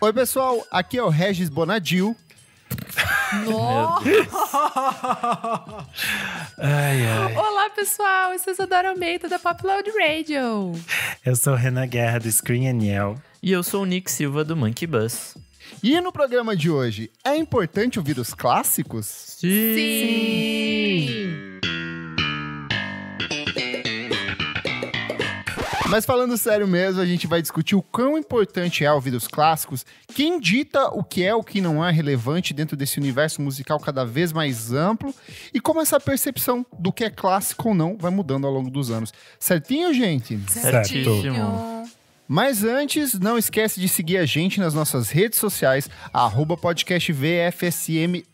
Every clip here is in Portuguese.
Oi, pessoal, aqui é o Regis Bonadil. Nossa! Ai, ai. Olá, pessoal! Eu sou Isadora Almeida da Pop Loud Radio. Eu sou Renan Guerra do Screen and Yell. E eu sou o Nick Silva do Monkey Bus. E no programa de hoje, é importante ouvir os clássicos? Sim! Mas falando sério mesmo, a gente vai discutir o quão importante é ouvir os clássicos, quem dita o que é o que não é relevante dentro desse universo musical cada vez mais amplo e como essa percepção do que é clássico ou não vai mudando ao longo dos anos. Certinho, gente? Certinho. Mas antes, não esquece de seguir a gente nas nossas redes sociais, arroba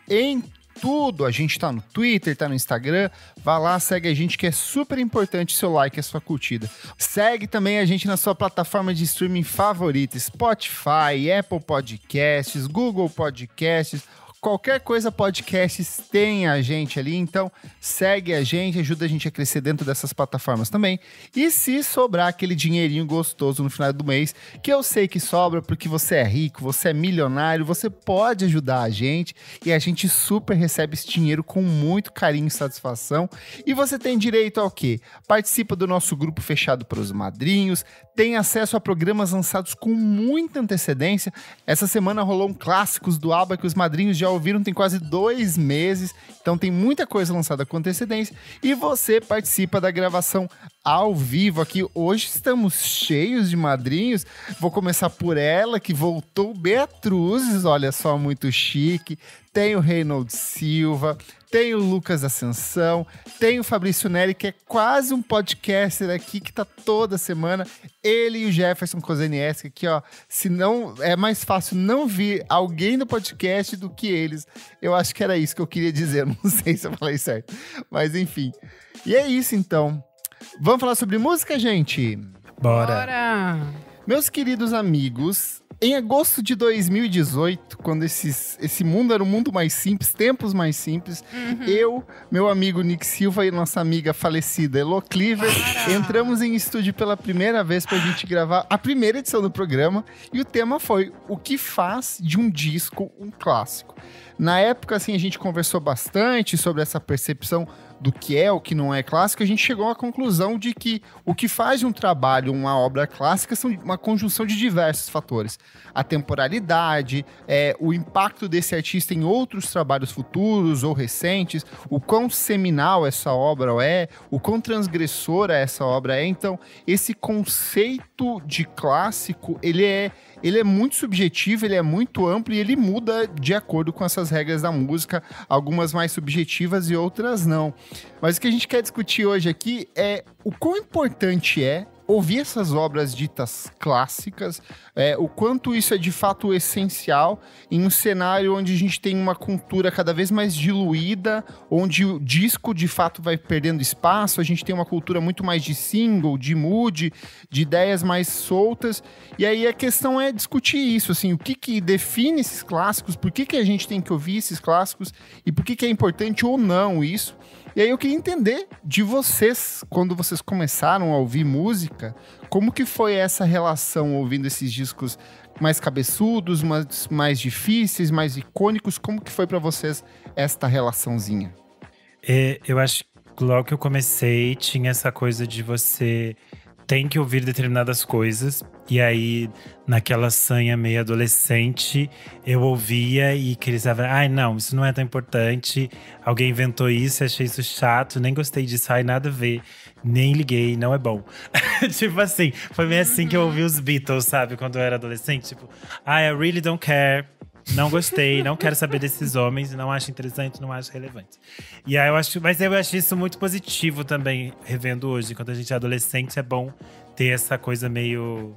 em tudo. A gente tá no Twitter, tá no Instagram. Vá lá, segue a gente que é super importante seu like, a sua curtida. Segue também a gente na sua plataforma de streaming favorita: Spotify, Apple Podcasts, Google Podcasts. Qualquer coisa podcasts tem a gente ali, então segue a gente, ajuda a gente a crescer dentro dessas plataformas também. E se sobrar aquele dinheirinho gostoso no final do mês, que eu sei que sobra porque você é rico, você é milionário, você pode ajudar a gente e a gente super recebe esse dinheiro com muito carinho e satisfação. E você tem direito ao quê? Participa do nosso grupo fechado para os madrinhos, tem acesso a programas lançados com muita antecedência. Essa semana rolou um clássicos do ABBA que os madrinhos já ouviram tem quase dois meses, então tem muita coisa lançada com antecedência. E você participa da gravação ao vivo aqui. Hoje estamos cheios de madrinhos. Vou começar por ela, que voltou Beatruzes, olha só, muito chique. Tem o Reinaldo Silva, tem o Lucas Ascensão, tem o Fabrício Neri, que é quase um podcaster aqui, que tá toda semana. Ele e o Jefferson Kozenieski, que ó, se não é mais fácil não vir alguém no podcast do que eles. Eu acho que era isso que eu queria dizer, não sei se eu falei certo, mas enfim. E é isso então. Vamos falar sobre música, gente? Bora. Bora! Meus queridos amigos, em agosto de 2018, quando esses, esse mundo era um mundo mais simples, tempos mais simples, eu, meu amigo Nick Silva e nossa amiga falecida Elo Cleaver entramos em estúdio pela primeira vez pra gente gravar a primeira edição do programa e o tema foi o que faz de um disco um clássico. Na época, assim, a gente conversou bastante sobre essa percepção do que é o que não é clássico, a gente chegou à conclusão de que o que faz um trabalho uma obra clássica são uma conjunção de diversos fatores. A temporalidade, é, o impacto desse artista em outros trabalhos futuros ou recentes, o quão seminal essa obra é, o quão transgressora essa obra é. Então, esse conceito de clássico, ele é ele é muito subjetivo, ele é muito amplo e ele muda de acordo com essas regras da música, algumas mais subjetivas e outras não. Mas o que a gente quer discutir hoje aqui é o quão importante é ouvir essas obras ditas clássicas, é, o quanto isso é de fato essencial em um cenário onde a gente tem uma cultura cada vez mais diluída, onde o disco de fato vai perdendo espaço, a gente tem uma cultura muito mais de single, de mood, de ideias mais soltas, e aí a questão é discutir isso, assim, o que que define esses clássicos, por que que a gente tem que ouvir esses clássicos e por que que é importante ou não isso. E aí eu queria entender de vocês, quando vocês começaram a ouvir música, como que foi essa relação ouvindo esses discos mais cabeçudos, mais, mais difíceis, mais icônicos, como que foi para vocês esta relaçãozinha? É, eu acho que logo que eu comecei, tinha essa coisa de você tem que ouvir determinadas coisas. E aí, naquela sanha meio adolescente, eu ouvia e queria saber, ai não, isso não é tão importante. Alguém inventou isso, achei isso chato, nem gostei disso, ai nada a ver. Nem liguei, não é bom. tipo assim, foi meio assim que eu ouvi os Beatles, sabe? Quando eu era adolescente, tipo, I really don't care. Não gostei, não quero saber desses homens, não acho interessante, não acho relevante. E aí eu acho, mas eu acho isso muito positivo também, revendo hoje. Quando a gente é adolescente, é bom ter essa coisa meio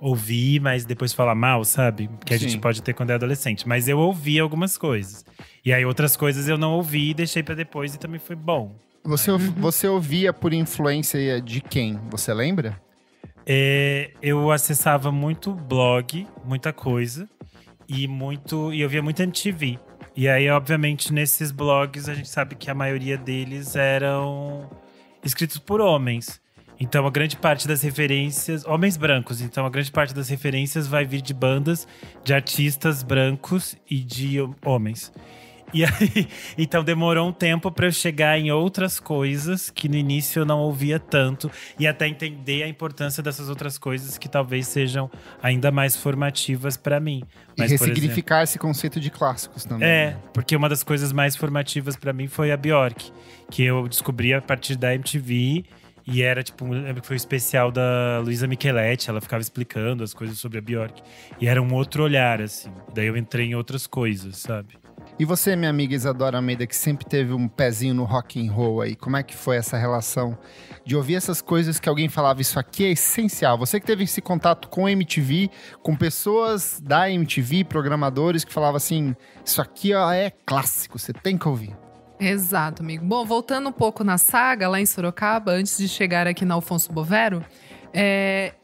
ouvir, mas depois falar mal, sabe? Que a Sim. gente pode ter quando é adolescente. Mas eu ouvi algumas coisas. E aí outras coisas eu não ouvi e deixei pra depois e também foi bom. Você, você ouvia por influência de quem? Você lembra? É, eu acessava muito blog, muita coisa. E muito. E eu via muito MTV. E aí, obviamente, nesses blogs, a gente sabe que a maioria deles eram escritos por homens. Então, a grande parte das referências. Homens brancos. Então, a grande parte das referências vai vir de bandas de artistas brancos e de homens. E aí, então demorou um tempo para eu chegar em outras coisas que no início eu não ouvia tanto e até entender a importância dessas outras coisas que talvez sejam ainda mais formativas para mim. Mas, e ressignificar exemplo, esse conceito de clássicos também. É, né? porque uma das coisas mais formativas para mim foi a Bjork, que eu descobri a partir da MTV e era tipo, lembro que foi o especial da Luisa Micheletti, ela ficava explicando as coisas sobre a Bjork. E era um outro olhar, assim. Daí eu entrei em outras coisas, sabe? E você, minha amiga Isadora Almeida, que sempre teve um pezinho no rock and roll aí, como é que foi essa relação de ouvir essas coisas que alguém falava, isso aqui é essencial? Você que teve esse contato com a MTV, com pessoas da MTV, programadores que falavam assim, isso aqui ó, é clássico, você tem que ouvir. Exato, amigo. Bom, voltando um pouco na saga lá em Sorocaba, antes de chegar aqui na Alfonso Bovero, é,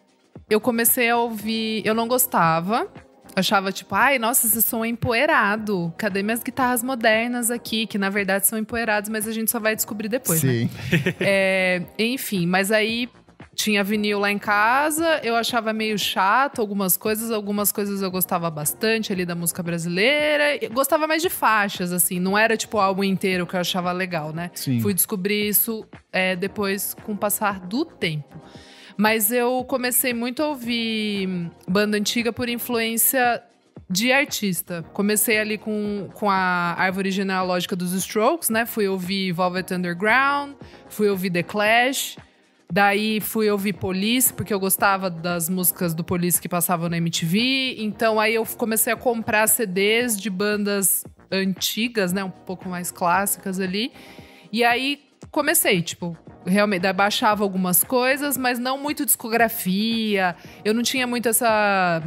eu comecei a ouvir. Eu não gostava. Achava tipo, ai, nossa, esse som é empoeirado. Cadê minhas guitarras modernas aqui? Que na verdade são empoeirados, mas a gente só vai descobrir depois. Né? Sim. Né? é, enfim, mas aí tinha vinil lá em casa, eu achava meio chato algumas coisas, algumas coisas eu gostava bastante ali da música brasileira. Gostava mais de faixas, assim, não era tipo o álbum inteiro que eu achava legal, né? Sim. Fui descobrir isso é, depois com o passar do tempo. Mas eu comecei muito a ouvir banda antiga por influência de artista. Comecei ali com, com a árvore genealógica dos Strokes, né? Fui ouvir Velvet Underground, fui ouvir The Clash. Daí fui ouvir Police, porque eu gostava das músicas do Police que passavam na MTV. Então aí eu comecei a comprar CDs de bandas antigas, né? Um pouco mais clássicas ali. E aí comecei, tipo, realmente, baixava algumas coisas, mas não muito discografia. Eu não tinha muito essa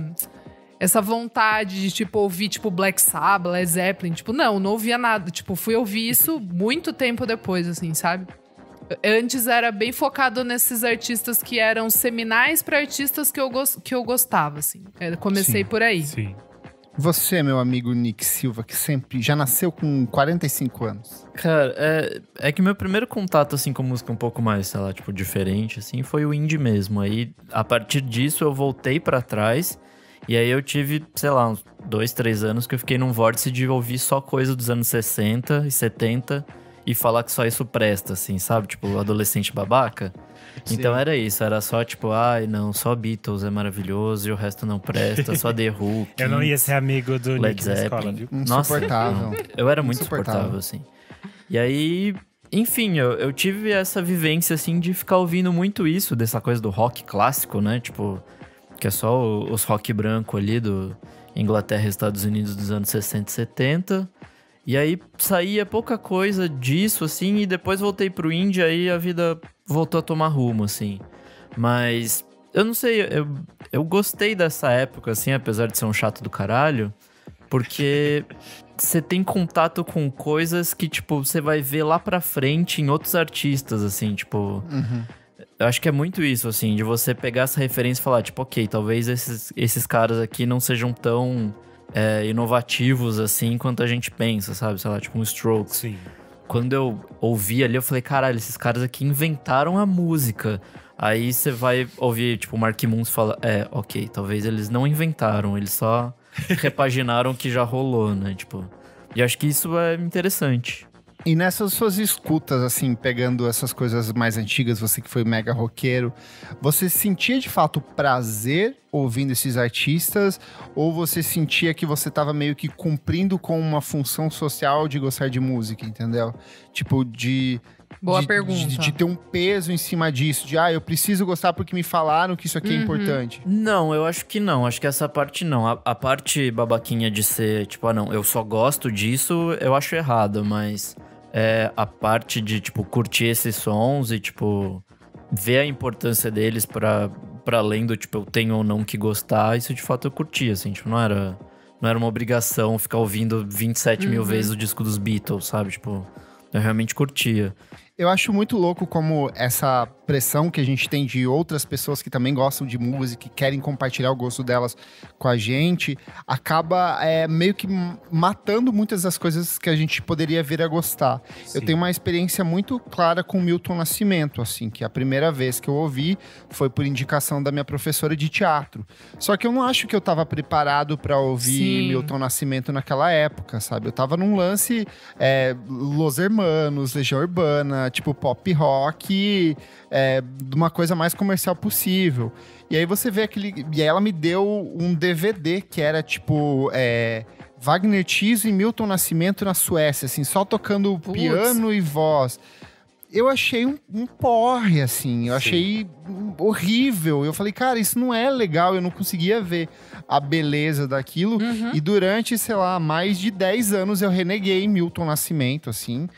essa vontade de, tipo, ouvir, tipo, Black Sabbath, Led Zeppelin. Tipo, não, não ouvia nada. Tipo, fui ouvir isso muito tempo depois, assim, sabe? Antes era bem focado nesses artistas que eram seminais para artistas que eu, que eu gostava, assim. Eu é, comecei sim, por aí. Sim. Você, meu amigo Nick Silva, que sempre já nasceu com 45 anos. Cara, é, é que meu primeiro contato, assim, com música um pouco mais, sei lá, tipo, diferente, assim, foi o indie mesmo. Aí, a partir disso, eu voltei para trás. E aí eu tive, sei lá, uns dois, três anos que eu fiquei num vórtice de ouvir só coisa dos anos 60 e 70 e falar que só isso presta, assim, sabe? Tipo, adolescente babaca. Sim. Então era isso, era só tipo, ai, não, só Beatles é maravilhoso e o resto não presta, só The Who. eu não ia ser amigo do Led Zeppelin. Escola, Nossa, insuportável. eu era muito insuportável, assim. E aí, enfim, eu, eu tive essa vivência, assim, de ficar ouvindo muito isso, dessa coisa do rock clássico, né? Tipo, que é só os rock branco ali do Inglaterra e Estados Unidos dos anos 60 e 70. E aí saía pouca coisa disso, assim, e depois voltei pro Índia aí a vida voltou a tomar rumo, assim. Mas eu não sei, eu, eu gostei dessa época, assim, apesar de ser um chato do caralho, porque você tem contato com coisas que, tipo, você vai ver lá pra frente em outros artistas, assim, tipo. Uhum. Eu acho que é muito isso, assim, de você pegar essa referência e falar, tipo, ok, talvez esses, esses caras aqui não sejam tão é, inovativos assim quanto a gente pensa, sabe? Sei lá, tipo um Strokes. Sim. Quando eu ouvi ali, eu falei, caralho, esses caras aqui inventaram a música. Aí você vai ouvir, tipo, o Mark Moons fala, é, ok, talvez eles não inventaram, eles só repaginaram o que já rolou, né? Tipo. E acho que isso é interessante. E nessas suas escutas, assim, pegando essas coisas mais antigas, você que foi mega roqueiro, você sentia de fato prazer ouvindo esses artistas? Ou você sentia que você estava meio que cumprindo com uma função social de gostar de música, entendeu? Tipo, de. Boa de, pergunta. De, de, ter um peso em cima disso, de ah, eu preciso gostar porque me falaram que isso aqui é uhum. é importante. Não, eu acho que não. Acho que essa parte não. A, a, parte babaquinha de ser, tipo, ah, não, eu só gosto disso, eu acho errado, mas é, a parte de, tipo, curtir esses sons e, tipo, ver a importância deles para para além do, tipo, eu tenho ou não que gostar, isso de fato eu curtia, assim, tipo, não era, não era uma obrigação ficar ouvindo 27 uhum. mil vezes o disco dos Beatles, sabe? Tipo, eu realmente curtia. Eu acho muito louco como essa pressão que a gente tem de outras pessoas que também gostam de música e querem compartilhar o gosto delas com a gente, acaba é, meio que matando muitas das coisas que a gente poderia vir a gostar. Sim. Eu tenho uma experiência muito clara com Milton Nascimento, assim, que a primeira vez que eu ouvi foi por indicação da minha professora de teatro. Só que eu não acho que eu estava preparado para ouvir Sim. Milton Nascimento naquela época, sabe? Eu tava num lance é, Los Hermanos, Legião Urbana, tipo pop rock é, de uma coisa mais comercial possível. E aí você vê aquele. E ela me deu um DVD que era tipo. É, Wagner Tiso e Milton Nascimento na Suécia, assim, só tocando Puts. piano e voz. Eu achei um, um porre, assim, eu Sim. achei horrível. Eu falei, cara, isso não é legal, eu não conseguia ver a beleza daquilo. Uhum. E durante, sei lá, mais de 10 anos eu reneguei Milton Nascimento, assim.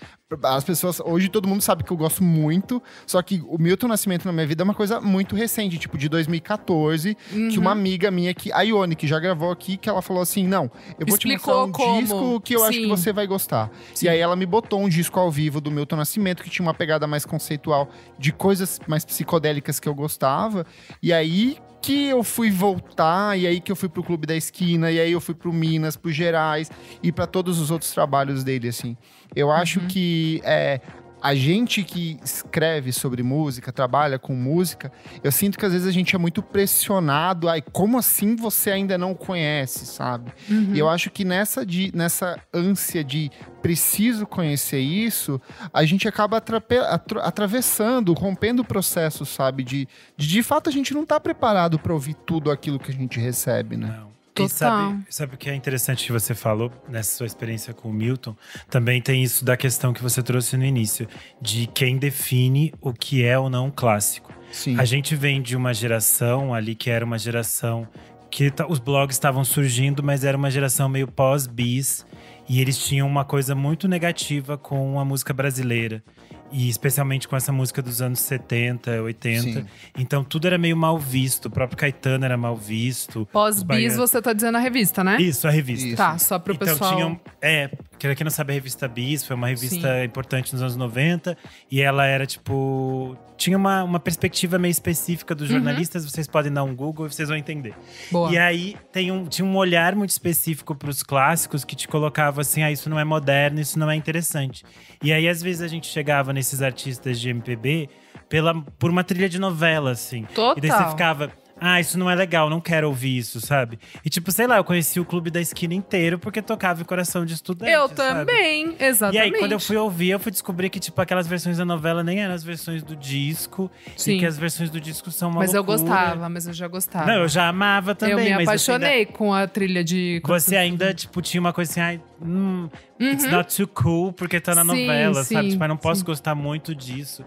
As pessoas. Hoje todo mundo sabe que eu gosto muito. Só que o Milton Nascimento na minha vida é uma coisa muito recente, tipo de 2014. Uhum. Que uma amiga minha, que, a Ione, que já gravou aqui, que ela falou assim: Não, eu vou Explicou te mostrar um como. disco que eu Sim. acho que você vai gostar. Sim. E aí ela me botou um disco ao vivo do Milton Nascimento, que tinha uma pegada mais conceitual de coisas mais psicodélicas que eu gostava. E aí que eu fui voltar, e aí que eu fui pro Clube da Esquina, e aí eu fui pro Minas, pro Gerais, e para todos os outros trabalhos dele, assim. Eu acho uhum. que é, a gente que escreve sobre música, trabalha com música, eu sinto que às vezes a gente é muito pressionado. Ai, como assim você ainda não conhece, sabe? Uhum. E eu acho que nessa, de, nessa ânsia de preciso conhecer isso, a gente acaba atrape, atra, atravessando, rompendo o processo, sabe? De, de, de fato, a gente não está preparado para ouvir tudo aquilo que a gente recebe, né? Não. Total. E sabe, sabe o que é interessante que você falou nessa sua experiência com o Milton? Também tem isso da questão que você trouxe no início, de quem define o que é ou não um clássico. Sim. A gente vem de uma geração ali que era uma geração que os blogs estavam surgindo, mas era uma geração meio pós-bis. E eles tinham uma coisa muito negativa com a música brasileira. E especialmente com essa música dos anos 70, 80. Sim. Então tudo era meio mal visto. O próprio Caetano era mal visto. Pós-bis, você tá dizendo a revista, né? Isso, a revista. Isso. Tá, só pro então, pessoal. Tinham, é, quem não sabe, a revista Bis foi uma revista Sim. importante nos anos 90. E ela era tipo tinha uma, uma perspectiva meio específica dos uhum. jornalistas, uhum. vocês podem dar um Google e vocês vão entender. Boa. E aí tem um, tinha um olhar muito específico para os clássicos que te colocava assim: ah, isso não é moderno, isso não é interessante. E aí, às vezes, a gente chegava nesses artistas de MPB pela, por uma trilha de novela, assim. Total. E daí você ficava ah, isso não é legal, não quero ouvir isso, sabe? E tipo, sei lá, eu conheci o Clube da Esquina inteiro porque tocava em Coração de Estudante. Eu também, sabe? exatamente. E aí, quando eu fui ouvir, eu fui descobrir que, tipo, aquelas versões da novela nem eram as versões do disco. Sim. E que as versões do disco são uma Mas loucura. eu gostava, mas eu já gostava. Não, eu já amava também. Eu me apaixonei ainda... com a trilha de. Você ainda, tipo, tinha uma coisa assim, ai, hum, uhum. it's not too cool porque tá na sim, novela, sim, sabe? Tipo, eu não posso sim. gostar muito disso.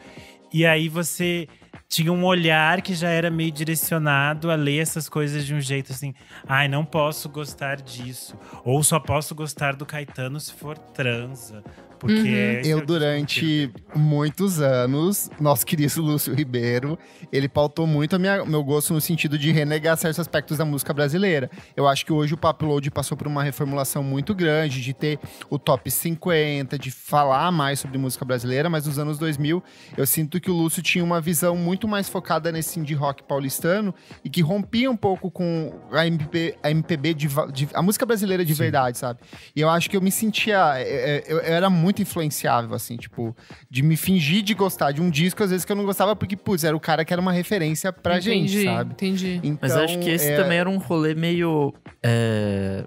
E aí você tinha um olhar que já era meio direcionado a ler essas coisas de um jeito assim, ai, não posso gostar disso. Ou só posso gostar do Caetano se for transa. Porque uhum. É eu, durante muitos anos, nosso querido Lúcio Ribeiro, ele pautou muito o meu gosto no sentido de renegar certos aspectos da música brasileira. Eu acho que hoje o Papo Load passou por uma reformulação muito grande, de ter o top 50, de falar mais sobre música brasileira, mas nos anos 2000 eu sinto que o Lúcio tinha uma visão muito mais focada nesse indie rock paulistano e que rompia um pouco com a, MP, a MPB, de, de, a música brasileira de Sim. verdade, sabe? E eu acho que eu me sentia. Eu, é, é, eu, eu era muito muito influenciável, assim, tipo, de me fingir de gostar de um disco, às vezes que eu não gostava, porque, putz, era o cara que era uma referência pra entendi, gente, sabe? Entendi. Então, Mas acho que esse é... também era um rolê meio. É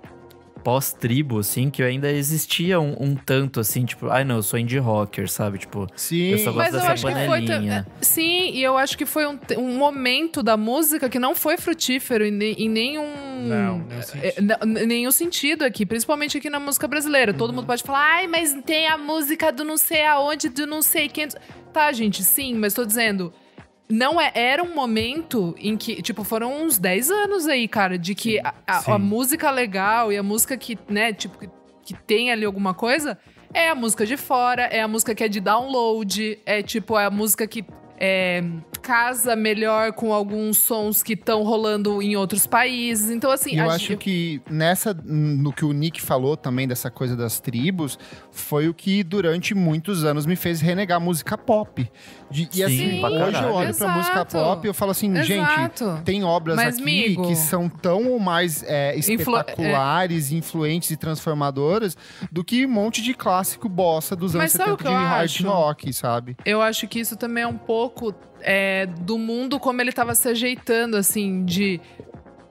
pós-tribo, assim, que ainda existia um, um, tanto, assim, tipo, ai não, eu sou indie rocker, sabe? Tipo, sim. eu só gosto Mas dessa eu acho panelinha. Que foi, sim, e eu acho que foi um, um momento da música que não foi frutífero em, em nenhum. Não, é, nenhum sentido aqui, principalmente aqui na música brasileira. Uhum. Todo mundo pode falar, ai, mas tem a música do não sei aonde, do não sei quem. Tá, gente, sim, mas tô dizendo não é, era um momento em que, tipo, foram uns 10 anos aí, cara, de que a, a, a, música legal e a música que, né, tipo, que, que, tem ali alguma coisa é a música de fora, é a música que é de download, é tipo, é a música que é, casa melhor com alguns sons que estão rolando em outros países. Então, assim. Eu acho gente- que nessa, no que o Nick falou também dessa coisa das tribos, foi o que durante muitos anos me fez renegar música pop. De- e assim, Sim, hoje eu olho pra música pop e eu falo assim, gente, Exato. tem obras Mas, aqui amigo, que são tão ou mais é, Influ- espetaculares, influentes e transformadoras do que um monte de clássico bossa dos anos Mas sabe o 70 que de eu hard acho? rock, sabe? Eu acho que isso também é um pouco é, do mundo como ele tava se ajeitando, assim, de.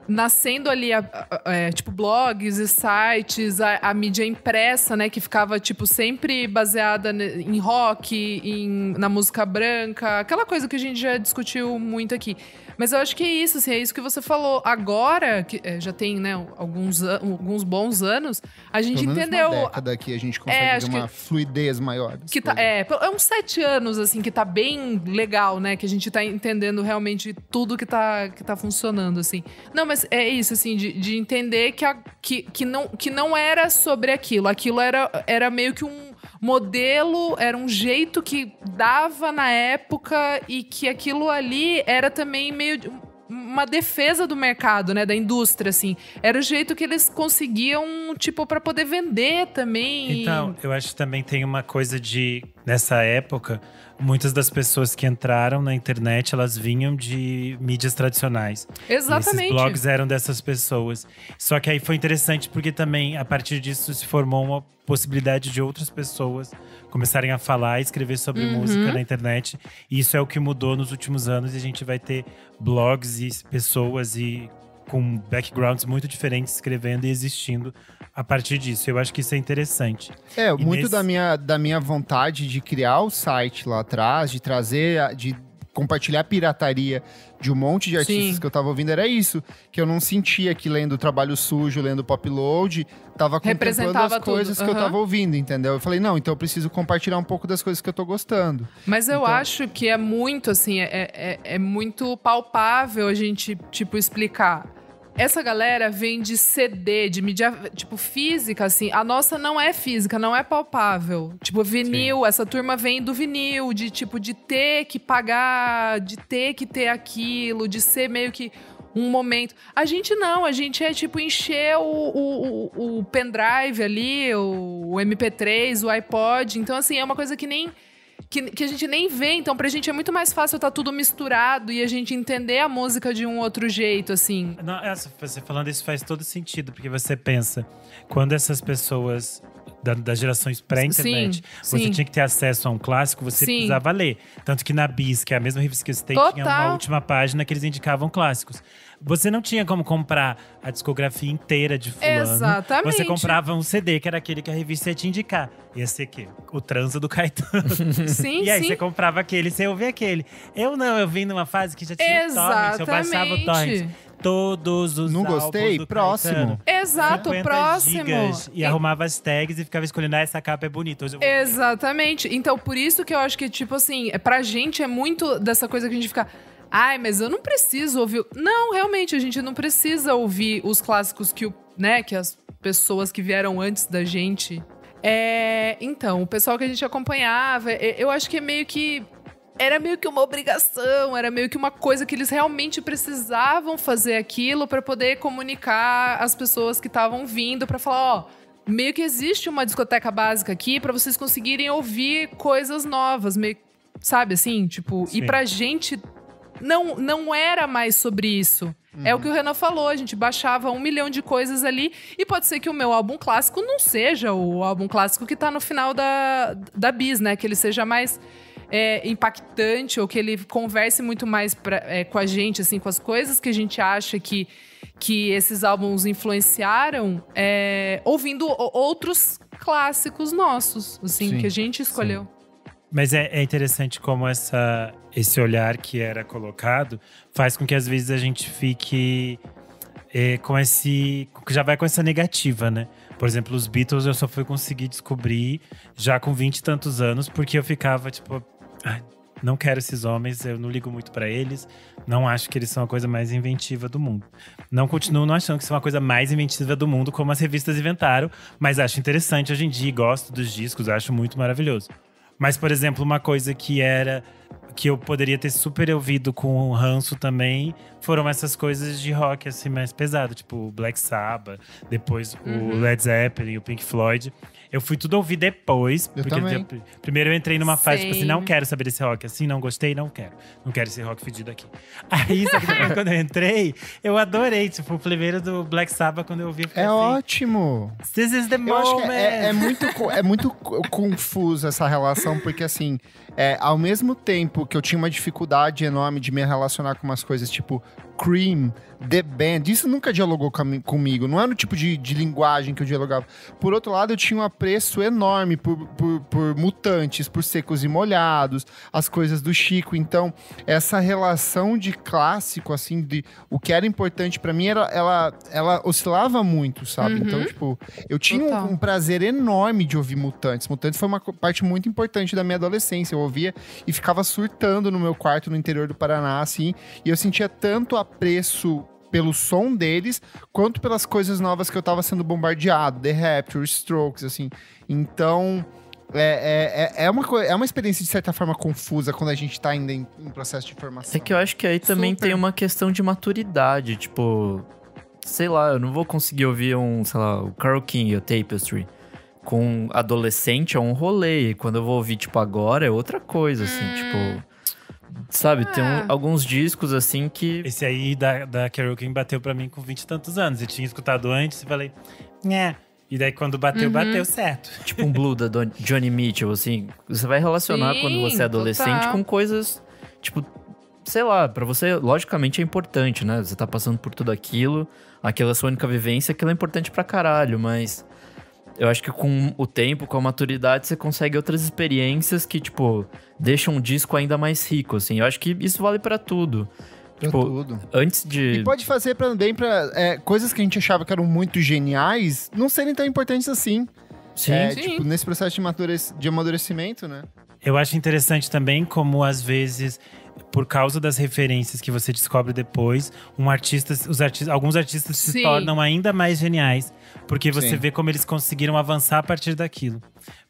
Nascendo ali, a- a- é, tipo, blogs e sites, a, a mídia impressa, né? Que ficava, tipo, sempre baseada em rock, em, na música branca. Aquela coisa que a gente já discutiu muito aqui. Mas eu acho que é isso, assim, é isso que você falou. Agora, que é, já tem, né, alguns, alguns bons anos, a gente Pelo menos entendeu uma década que a gente consegue É, acho uma que- fluidez maior. que tá, é, é uns sete anos, assim, que tá bem legal, né? Que a gente tá entendendo realmente tudo que tá, que tá funcionando, assim. Não, mas é isso, assim, de, de entender que, a- que, que, não, que não era sobre aquilo. Aquilo era, era meio que um modelo, era um jeito que dava na época e que aquilo ali era também meio. uma defesa do mercado, né, da indústria, assim. Era o jeito que eles conseguiam, tipo, para poder vender também. Então, eu acho que também tem uma coisa de. Nessa época, muitas das pessoas que entraram na internet, elas vinham de mídias tradicionais. E Exatamente. esses blogs eram dessas pessoas. Só que aí foi interessante porque também, a partir disso, se formou uma possibilidade de outras pessoas começarem a falar e escrever sobre Uhum. música na internet. E isso é o que mudou nos últimos anos e a gente vai ter blogs e pessoas e com backgrounds muito diferentes escrevendo e existindo a partir disso. Eu acho que isso é interessante. É, E muito nesse- da, minha, da minha vontade de criar o site lá atrás, de trazer, de compartilhar a pirataria de um monte de artistas Sim. que eu tava ouvindo, era isso. Que eu não sentia que lendo Trabalho Sujo, lendo Pop Load, tava contemplando as coisas que eu tava ouvindo, entendeu? Eu falei, não, então eu preciso compartilhar um pouco das coisas que eu tô gostando. Mas eu Então- acho que é muito, assim, é, é, é muito palpável a gente, tipo, explicar. Essa galera vem de CD, de mídia, tipo, física, assim. A nossa não é física, não é palpável. Tipo, vinil, essa turma vem do vinil, de, tipo, de ter que pagar, de ter que ter aquilo, de ser meio que um momento. A gente não, a gente é, tipo, encher o, o, o- o pendrive ali, o, o MP3, o iPod. Então, assim, é uma coisa que nem que, que a gente nem vê. Então, pra gente é muito mais fácil estar tudo misturado e a gente entender a música de um outro jeito, assim. Não, essa, você falando isso faz todo sentido, porque você pensa, quando essas pessoas da- das gerações pré-internet, você sim. tinha que ter acesso a um clássico, você Sim. precisava ler. Tanto que na Bis, que é a mesma revista que eu citei, tinha uma Total. última página que eles indicavam clássicos. Você não tinha como comprar a discografia inteira de fulano. Exatamente. Você comprava um CD, que era aquele que a revista ia te indicar. Ia ser o quê? O Transa do Caetano. Sim, E aí sim. você comprava aquele, você ouvia aquele. Eu não, eu vim numa fase que já tinha torrent, eu baixava o torrent. Exatamente. Todos os Não gostei? do Próximo. Caetano. Exato, 50 próximo. gigas, e E- arrumava as tags e ficava escolhendo, ah, essa capa é bonita. Hoje eu vou... Exatamente. Então, por isso que eu acho que, tipo assim, é- pra gente é muito dessa coisa que a gente fica. Ai, mas eu não preciso ouvir. o-" Não, realmente, a gente não precisa ouvir os clássicos que, o, né, que as pessoas que vieram antes da gente. É, então, o pessoal que a gente acompanhava, eu acho que é meio que. Era meio que uma obrigação, era meio que uma coisa que eles realmente precisavam fazer aquilo pra poder comunicar as pessoas que estavam vindo pra falar, ó, meio que existe uma discoteca básica aqui pra vocês conseguirem ouvir coisas novas, meio, sabe assim, tipo, Sim. e pra gente não não era mais sobre isso. É o que o Renan falou, a gente baixava um milhão de coisas ali e pode ser que o meu álbum clássico não seja o álbum clássico que tá no final da, da bis, né? Que ele seja mais é, impactante ou que ele converse muito mais pra- é, com a gente, assim, com as coisas que a gente acha que, que esses álbuns influenciaram, é, ouvindo outros clássicos nossos, assim, Sim, que a gente escolheu. Mas é, é interessante como essa, esse olhar que era colocado faz com que às vezes a gente fique é, com esse. já vai com essa negativa, né? Por exemplo, os Beatles eu só fui conseguir descobrir já com vinte e tantos anos, porque eu ficava tipo. "Ai, não quero esses homens, eu não ligo muito pra eles, não acho que eles são a coisa mais inventiva do mundo. Não continuo não achando que são a coisa mais inventiva do mundo, como as revistas inventaram, mas acho interessante hoje em dia, gosto dos discos, acho muito maravilhoso. Mas, por exemplo, uma coisa que era que eu poderia ter super ouvido com o ranço também foram essas coisas de rock assim mais pesado, tipo Black Sabbath, depois Uhum. o Led Zeppelin, o Pink Floyd. Eu fui tudo ouvir depois, Eu porque também. eu- primeiro eu entrei numa fase tipo assim, não quero saber desse rock, assim, não gostei, não quero. Não quero esse rock fedido aqui. Aí, só que depois quando eu entrei, eu adorei, tipo, o primeiro do Black Sabbath quando eu ouvi, eu É assim, ótimo. This is the Eu moment. acho que é, é muito, é muito co- confuso essa relação, porque assim, é, ao mesmo tempo que eu tinha uma dificuldade enorme de me relacionar com umas coisas tipo Cream, The Band, isso nunca dialogou com comigo, não era o tipo de, de linguagem que eu dialogava. Por outro lado, eu tinha um apreço enorme por, por, por mutantes, por secos e molhados, as coisas do Chico. Então, essa relação de clássico, assim, de o que era importante pra mim, era, ela, ela oscilava muito, sabe? Uhum. Então, tipo, eu tinha um, um prazer enorme de ouvir Mutantes. Mutantes foi uma parte muito importante da minha adolescência. Eu ouvia e ficava surtando no meu quarto no interior do Paraná, assim. E eu sentia tanto apreço pelo som deles, quanto pelas coisas novas que eu tava sendo bombardeado. The Rapture, Strokes, assim. Então... É, é, é, é uma, é uma experiência, de certa forma, confusa quando a gente tá ainda em, em processo de formação. É que eu acho que aí também Super. tem uma questão de maturidade, tipo, sei lá, eu não vou conseguir ouvir um, sei lá, o Carol King, o Tapestry, com adolescente é um rolê, e quando eu vou ouvir, tipo, agora é outra coisa, assim, Hum. tipo. Sabe, tem um- É. alguns discos assim que. Esse aí da, da Carol King bateu pra mim com 20 e tantos anos. Eu tinha escutado antes e falei, né. E daí quando bateu, Uhum. bateu certo. Tipo um Blue da Don- Johnny Mitchell, assim. Você vai relacionar Sim, quando você é adolescente total. com coisas, tipo, sei lá, pra você, logicamente é importante, né? Você tá passando por tudo aquilo, aquela é sua única vivência, aquilo é importante pra caralho, mas eu acho que com o tempo, com a maturidade, você consegue outras experiências que, tipo, deixam um disco ainda mais rico, assim. Eu acho que isso vale pra tudo. Pra tipo, tudo. Antes de. E pode fazer também pra é, coisas que a gente achava que eram muito geniais não serem tão importantes assim. Sim. É, Sim. tipo, nesse processo de, amadurec- de amadurecimento, né? Eu acho interessante também como, às vezes, por causa das referências que você descobre depois, um artista, os artistas, alguns artistas se Sim. tornam ainda mais geniais. Porque você Sim. vê como eles conseguiram avançar a partir daquilo.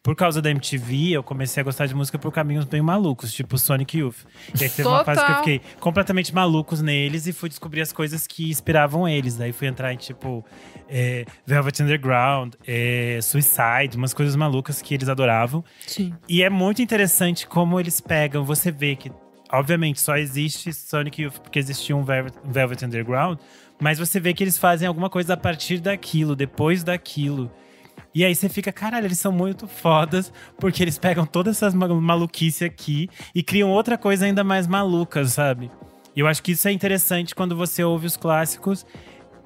Por causa da MTV, eu comecei a gostar de música por caminhos bem malucos, tipo Sonic Youth. E aí teve uma fase que eu Total. fiquei completamente malucos neles e fui descobrir as coisas que inspiravam eles. Daí fui entrar em, tipo, é, Velvet Underground, é, Suicide, umas coisas malucas que eles adoravam. Sim. E é muito interessante como eles pegam. Você vê que, obviamente, só existe Sonic Youth porque existia um Velvet, Velvet Underground, mas você vê que eles fazem alguma coisa a partir daquilo, depois daquilo. E aí você fica, caralho, eles são muito fodas, porque eles pegam todas essas ma- maluquice aqui e criam outra coisa ainda mais maluca, sabe? E eu acho que isso é interessante quando você ouve os clássicos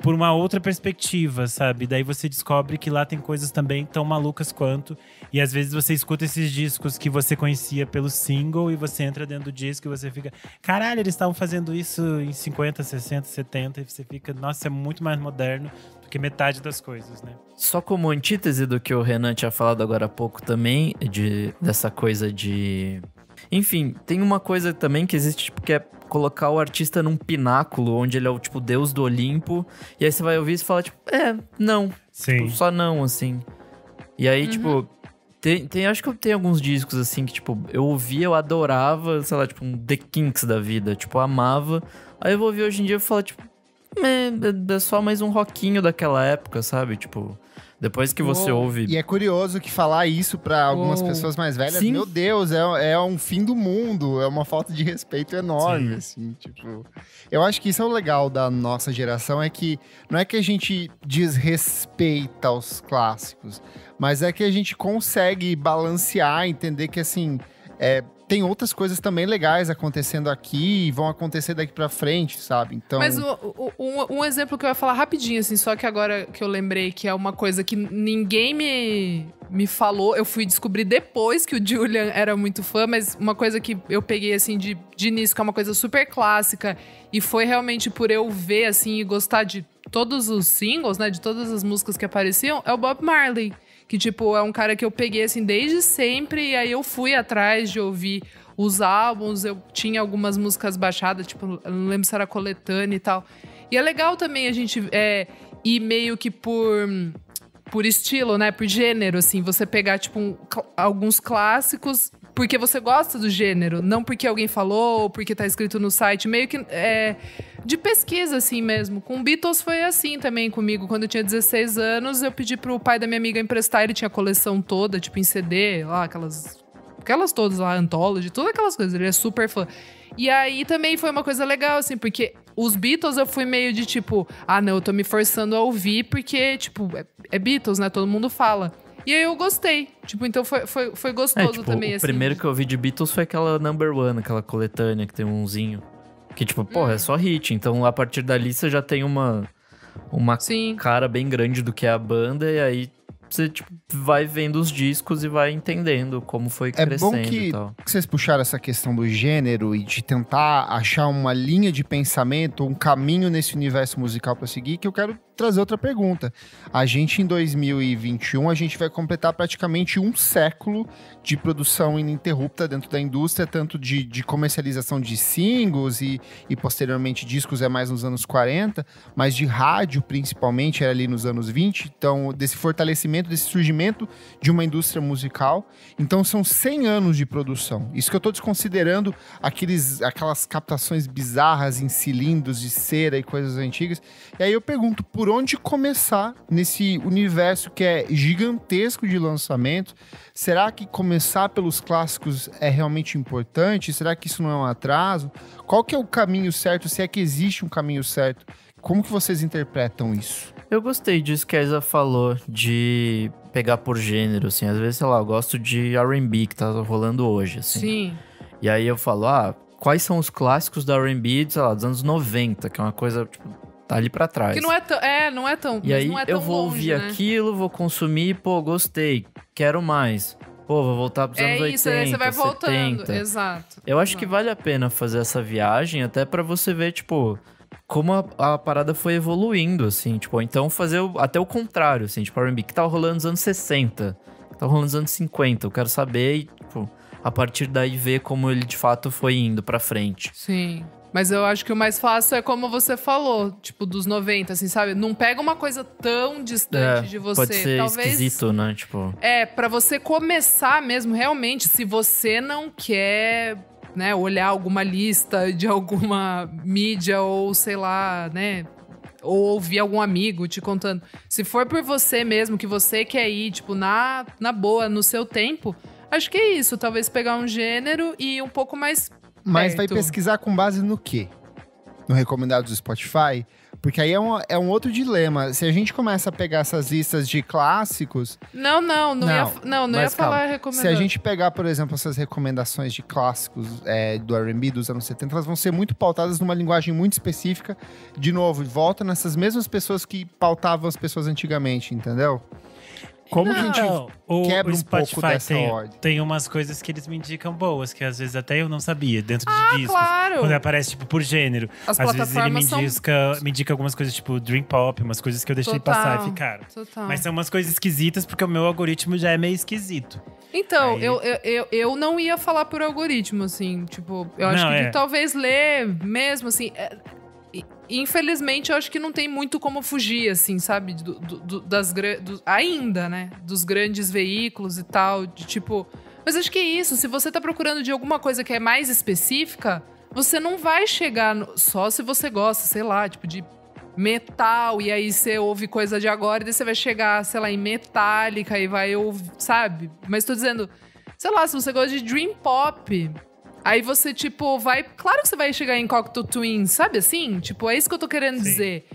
por uma outra perspectiva, sabe? Daí você descobre que lá tem coisas também tão malucas quanto. E às vezes você escuta esses discos que você conhecia pelo single e você entra dentro do disco e você fica, caralho, eles estavam fazendo isso em 50, 60, 70. E você fica, nossa, é muito mais moderno do que metade das coisas, né? Só como antítese do que o Renan tinha falado agora há pouco também, de, dessa coisa de. Enfim, tem uma coisa também que existe, tipo, que é colocar o artista num pináculo, onde ele é o, tipo, deus do Olimpo. E aí você vai ouvir e fala, tipo, é, não. Sim. Tipo, só não, assim. E aí, tipo, tem, tem, acho que eu tenho alguns discos, assim, que, tipo, eu ouvia, eu adorava, sei lá, tipo, um The Kinks da vida. Tipo, eu amava. Aí eu vou ouvir hoje em dia e falo, tipo, é, é só mais um rockinho daquela época, sabe? Tipo, depois que você Uou. ouve. E é curioso que falar isso pra algumas Uou. pessoas mais velhas, Sim. meu Deus, é, é um fim do mundo, é uma falta de respeito enorme, assim, tipo. Eu acho que isso é o legal da nossa geração, é que não é que a gente desrespeita os clássicos, mas é que a gente consegue balancear, entender que, assim, é, tem outras coisas também legais acontecendo aqui e vão acontecer daqui pra frente, sabe? Então. Mas o- o- um, um exemplo que eu ia falar rapidinho, assim, só que agora que eu lembrei que é uma coisa que ninguém me, me falou, eu fui descobrir depois que o Julian era muito fã, mas uma coisa que eu peguei, assim, de, de início, que é uma coisa super clássica, e foi realmente por eu ver, assim, e gostar de todos os singles, né, de todas as músicas que apareciam, é o Bob Marley. Que, tipo, é um cara que eu peguei, assim, desde sempre. E aí eu fui atrás de ouvir os álbuns. Eu tinha algumas músicas baixadas, tipo, não lembro se era coletânea e tal. E é legal também a gente é, ir meio que por por estilo, né? Por gênero, assim. Você pegar, tipo, um alguns clássicos porque você gosta do gênero, não porque alguém falou ou porque tá escrito no site, meio que é, de pesquisa assim mesmo. Com Beatles foi assim também comigo. Quando eu tinha 16 anos, eu pedi pro pai da minha amiga emprestar, ele tinha a coleção toda, tipo em CD, lá aquelas aquelas todas lá, Anthology, todas aquelas coisas, ele é super fã. E aí também foi uma coisa legal, assim, porque os Beatles eu fui meio de tipo, ah, não, eu tô me forçando a ouvir porque, tipo, é, é Beatles, né? Todo mundo fala. E aí eu gostei. Tipo, então foi, foi, foi gostoso É, tipo, também, o assim. primeiro que eu vi de Beatles foi aquela Number One, aquela coletânea que tem umzinho. Que, tipo, porra, é Hum. só hit. Então, a partir dali, você já tem uma, uma Sim. cara bem grande do que é a banda. E aí, você, tipo, vai vendo os discos e vai entendendo como foi É crescendo bom que, tal. que vocês puxaram essa questão do gênero e de tentar achar uma linha de pensamento, um caminho nesse universo musical para seguir, que eu quero trazer outra pergunta. A gente, em 2021, a gente vai completar praticamente um século de produção ininterrupta dentro da indústria, tanto de, de comercialização de singles e, e posteriormente discos é mais nos anos 40, mas de rádio principalmente era ali nos anos 20, então desse fortalecimento, desse surgimento de uma indústria musical. Então são 100 anos de produção. Isso que eu estou desconsiderando aqueles, aquelas captações bizarras em cilindros de cera e coisas antigas. E aí eu pergunto, por onde começar nesse universo que é gigantesco de lançamento? Será que começar pelos clássicos é realmente importante? Será que isso não é um atraso? Qual que é o caminho certo, se é que existe um caminho certo? Como que vocês interpretam isso? Eu gostei disso que a Isa falou, de pegar por gênero, assim. Às vezes, sei lá, eu gosto de R&B que tá rolando hoje, assim. Sim. E aí eu falo, ah, quais são os clássicos da R&B, sei lá, dos anos 90, que é uma coisa, tipo, tá ali pra trás. Que não é tão. É, não é tão. E aí não é tão eu vou longe, ouvir né? aquilo, vou consumir, pô, gostei, quero mais. Pô, vou voltar pros anos É 80, isso, aí você vai voltando. 70. Exato. Eu acho que Exato. vale a pena fazer essa viagem até pra você ver, tipo, como a, a parada foi evoluindo, assim, tipo, então fazer o- até o contrário, assim, tipo, R&B que tava rolando nos anos 60, que tava rolando nos anos 50, eu quero saber e, tipo, a partir daí ver como ele de fato foi indo pra frente. Sim. Mas eu acho que o mais fácil é como você falou, tipo, dos 90, assim, sabe? Não pega uma coisa tão distante de você. É, pode ser Talvez. esquisito, né, tipo... É, pra você começar mesmo, realmente, se você não quer, né, olhar alguma lista de alguma mídia ou sei lá, né, ou ouvir algum amigo te contando. Se for por você mesmo, que você quer ir, tipo, na, na boa, no seu tempo, acho que é isso. Talvez pegar um gênero e ir um pouco mais. Mas vai pesquisar com base no quê? No recomendado do Spotify? Porque aí é um, é um outro dilema. Se a gente começa a pegar essas listas de clássicos, Não, não, não, ia, Não, não, não ia falar se recomendado. a gente pegar, por exemplo, essas recomendações de clássicos é, do R&B dos anos 70, elas vão ser muito pautadas numa linguagem muito específica. De novo, volta nessas mesmas pessoas que pautavam as pessoas antigamente, entendeu? Como que a gente o, quebra o um pouco Spotify dessa tem, ordem? tem umas coisas que eles me indicam boas, que às vezes até eu não sabia, dentro de Ah, discos. claro! Quando aparece, tipo, por gênero. As às vezes ele me plataformas são- indica, me indica algumas coisas, tipo, Dream Pop, umas coisas que eu deixei Total. passar e ficaram. Total. Mas são umas coisas esquisitas, porque o meu algoritmo já é meio esquisito. Então, Aí- eu, eu, eu, eu não ia falar por algoritmo, assim, tipo, eu acho Não, que é. talvez ler mesmo, assim. é- infelizmente, eu acho que não tem muito como fugir, assim, sabe? Do, do- das do- ainda, né? Dos grandes veículos e tal, de tipo. Mas acho que é isso. Se você tá procurando de alguma coisa que é mais específica, você não vai chegar no- só se você gosta, sei lá, tipo, de metal, e aí você ouve coisa de agora, e daí você vai chegar, sei lá, em metálica e vai ouvir, sabe? Mas tô dizendo, sei lá, se você gosta de Dream Pop, aí você, tipo, vai. Claro que você vai chegar em Cocteau Twins, sabe assim? Tipo, é isso que eu tô querendo Sim. dizer.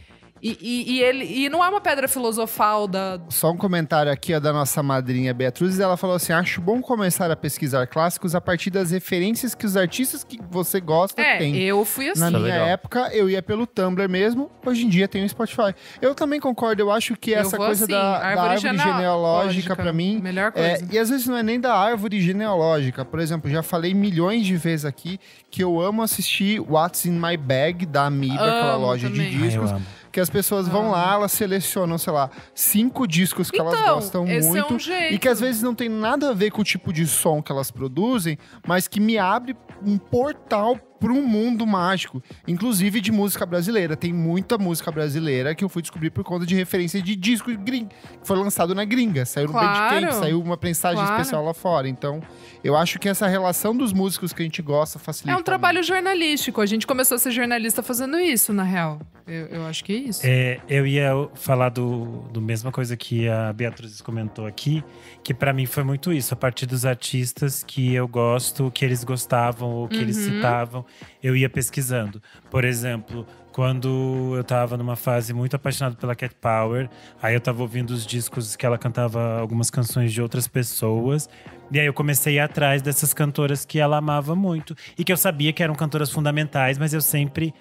E, e, e ele, e não é uma pedra filosofal da. Só um comentário aqui ó, da nossa madrinha Beatriz. Ela falou assim: acho bom começar a pesquisar clássicos a partir das referências que os artistas que você gosta É, têm. eu fui assim. Na é minha legal. época, eu ia pelo Tumblr mesmo. Hoje em dia tem o Spotify. Eu também concordo. Eu acho que Eu essa coisa assim, da, da árvore genealógica, genealógica, pra mim, Melhor é, coisa. e às vezes não é nem da árvore genealógica. Por exemplo, já falei milhões de vezes aqui que eu amo assistir What's in My Bag da Amiiba, aquela loja também. de Ai, eu discos. amo. Que as pessoas vão lá, elas selecionam, sei lá, cinco discos que elas Então, gostam esse é muito. um jeito. E que às vezes não tem nada a ver com o tipo de som que elas produzem, mas que me abre um portal por um mundo mágico, inclusive de música brasileira. Tem muita música brasileira que eu fui descobrir por conta de referência de disco gring, que foi lançado na gringa. Saiu Claro. no Bandcamp, saiu uma prensagem Claro. especial lá fora. Então, eu acho que essa relação dos músicos que a gente gosta facilita. É um trabalho jornalístico. A gente começou a ser jornalista fazendo isso, na real. Eu, eu acho que é isso. É, eu ia falar do, do mesma coisa que a Beatriz comentou aqui, que pra mim foi muito isso. A partir dos artistas que eu gosto, que eles gostavam ou que eles Uhum. citavam, eu ia pesquisando. Por exemplo, quando eu tava numa fase muito apaixonado pela Cat Power, aí eu tava ouvindo os discos que ela cantava algumas canções de outras pessoas. E aí eu comecei a ir atrás dessas cantoras que ela amava muito. E que eu sabia que eram cantoras fundamentais, mas eu sempre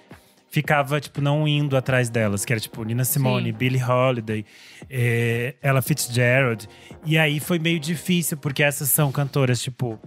ficava, tipo, não indo atrás delas, que era tipo Nina Simone, Sim. Billie Holiday, eh, Ella Fitzgerald. E aí foi meio difícil, porque essas são cantoras, tipo.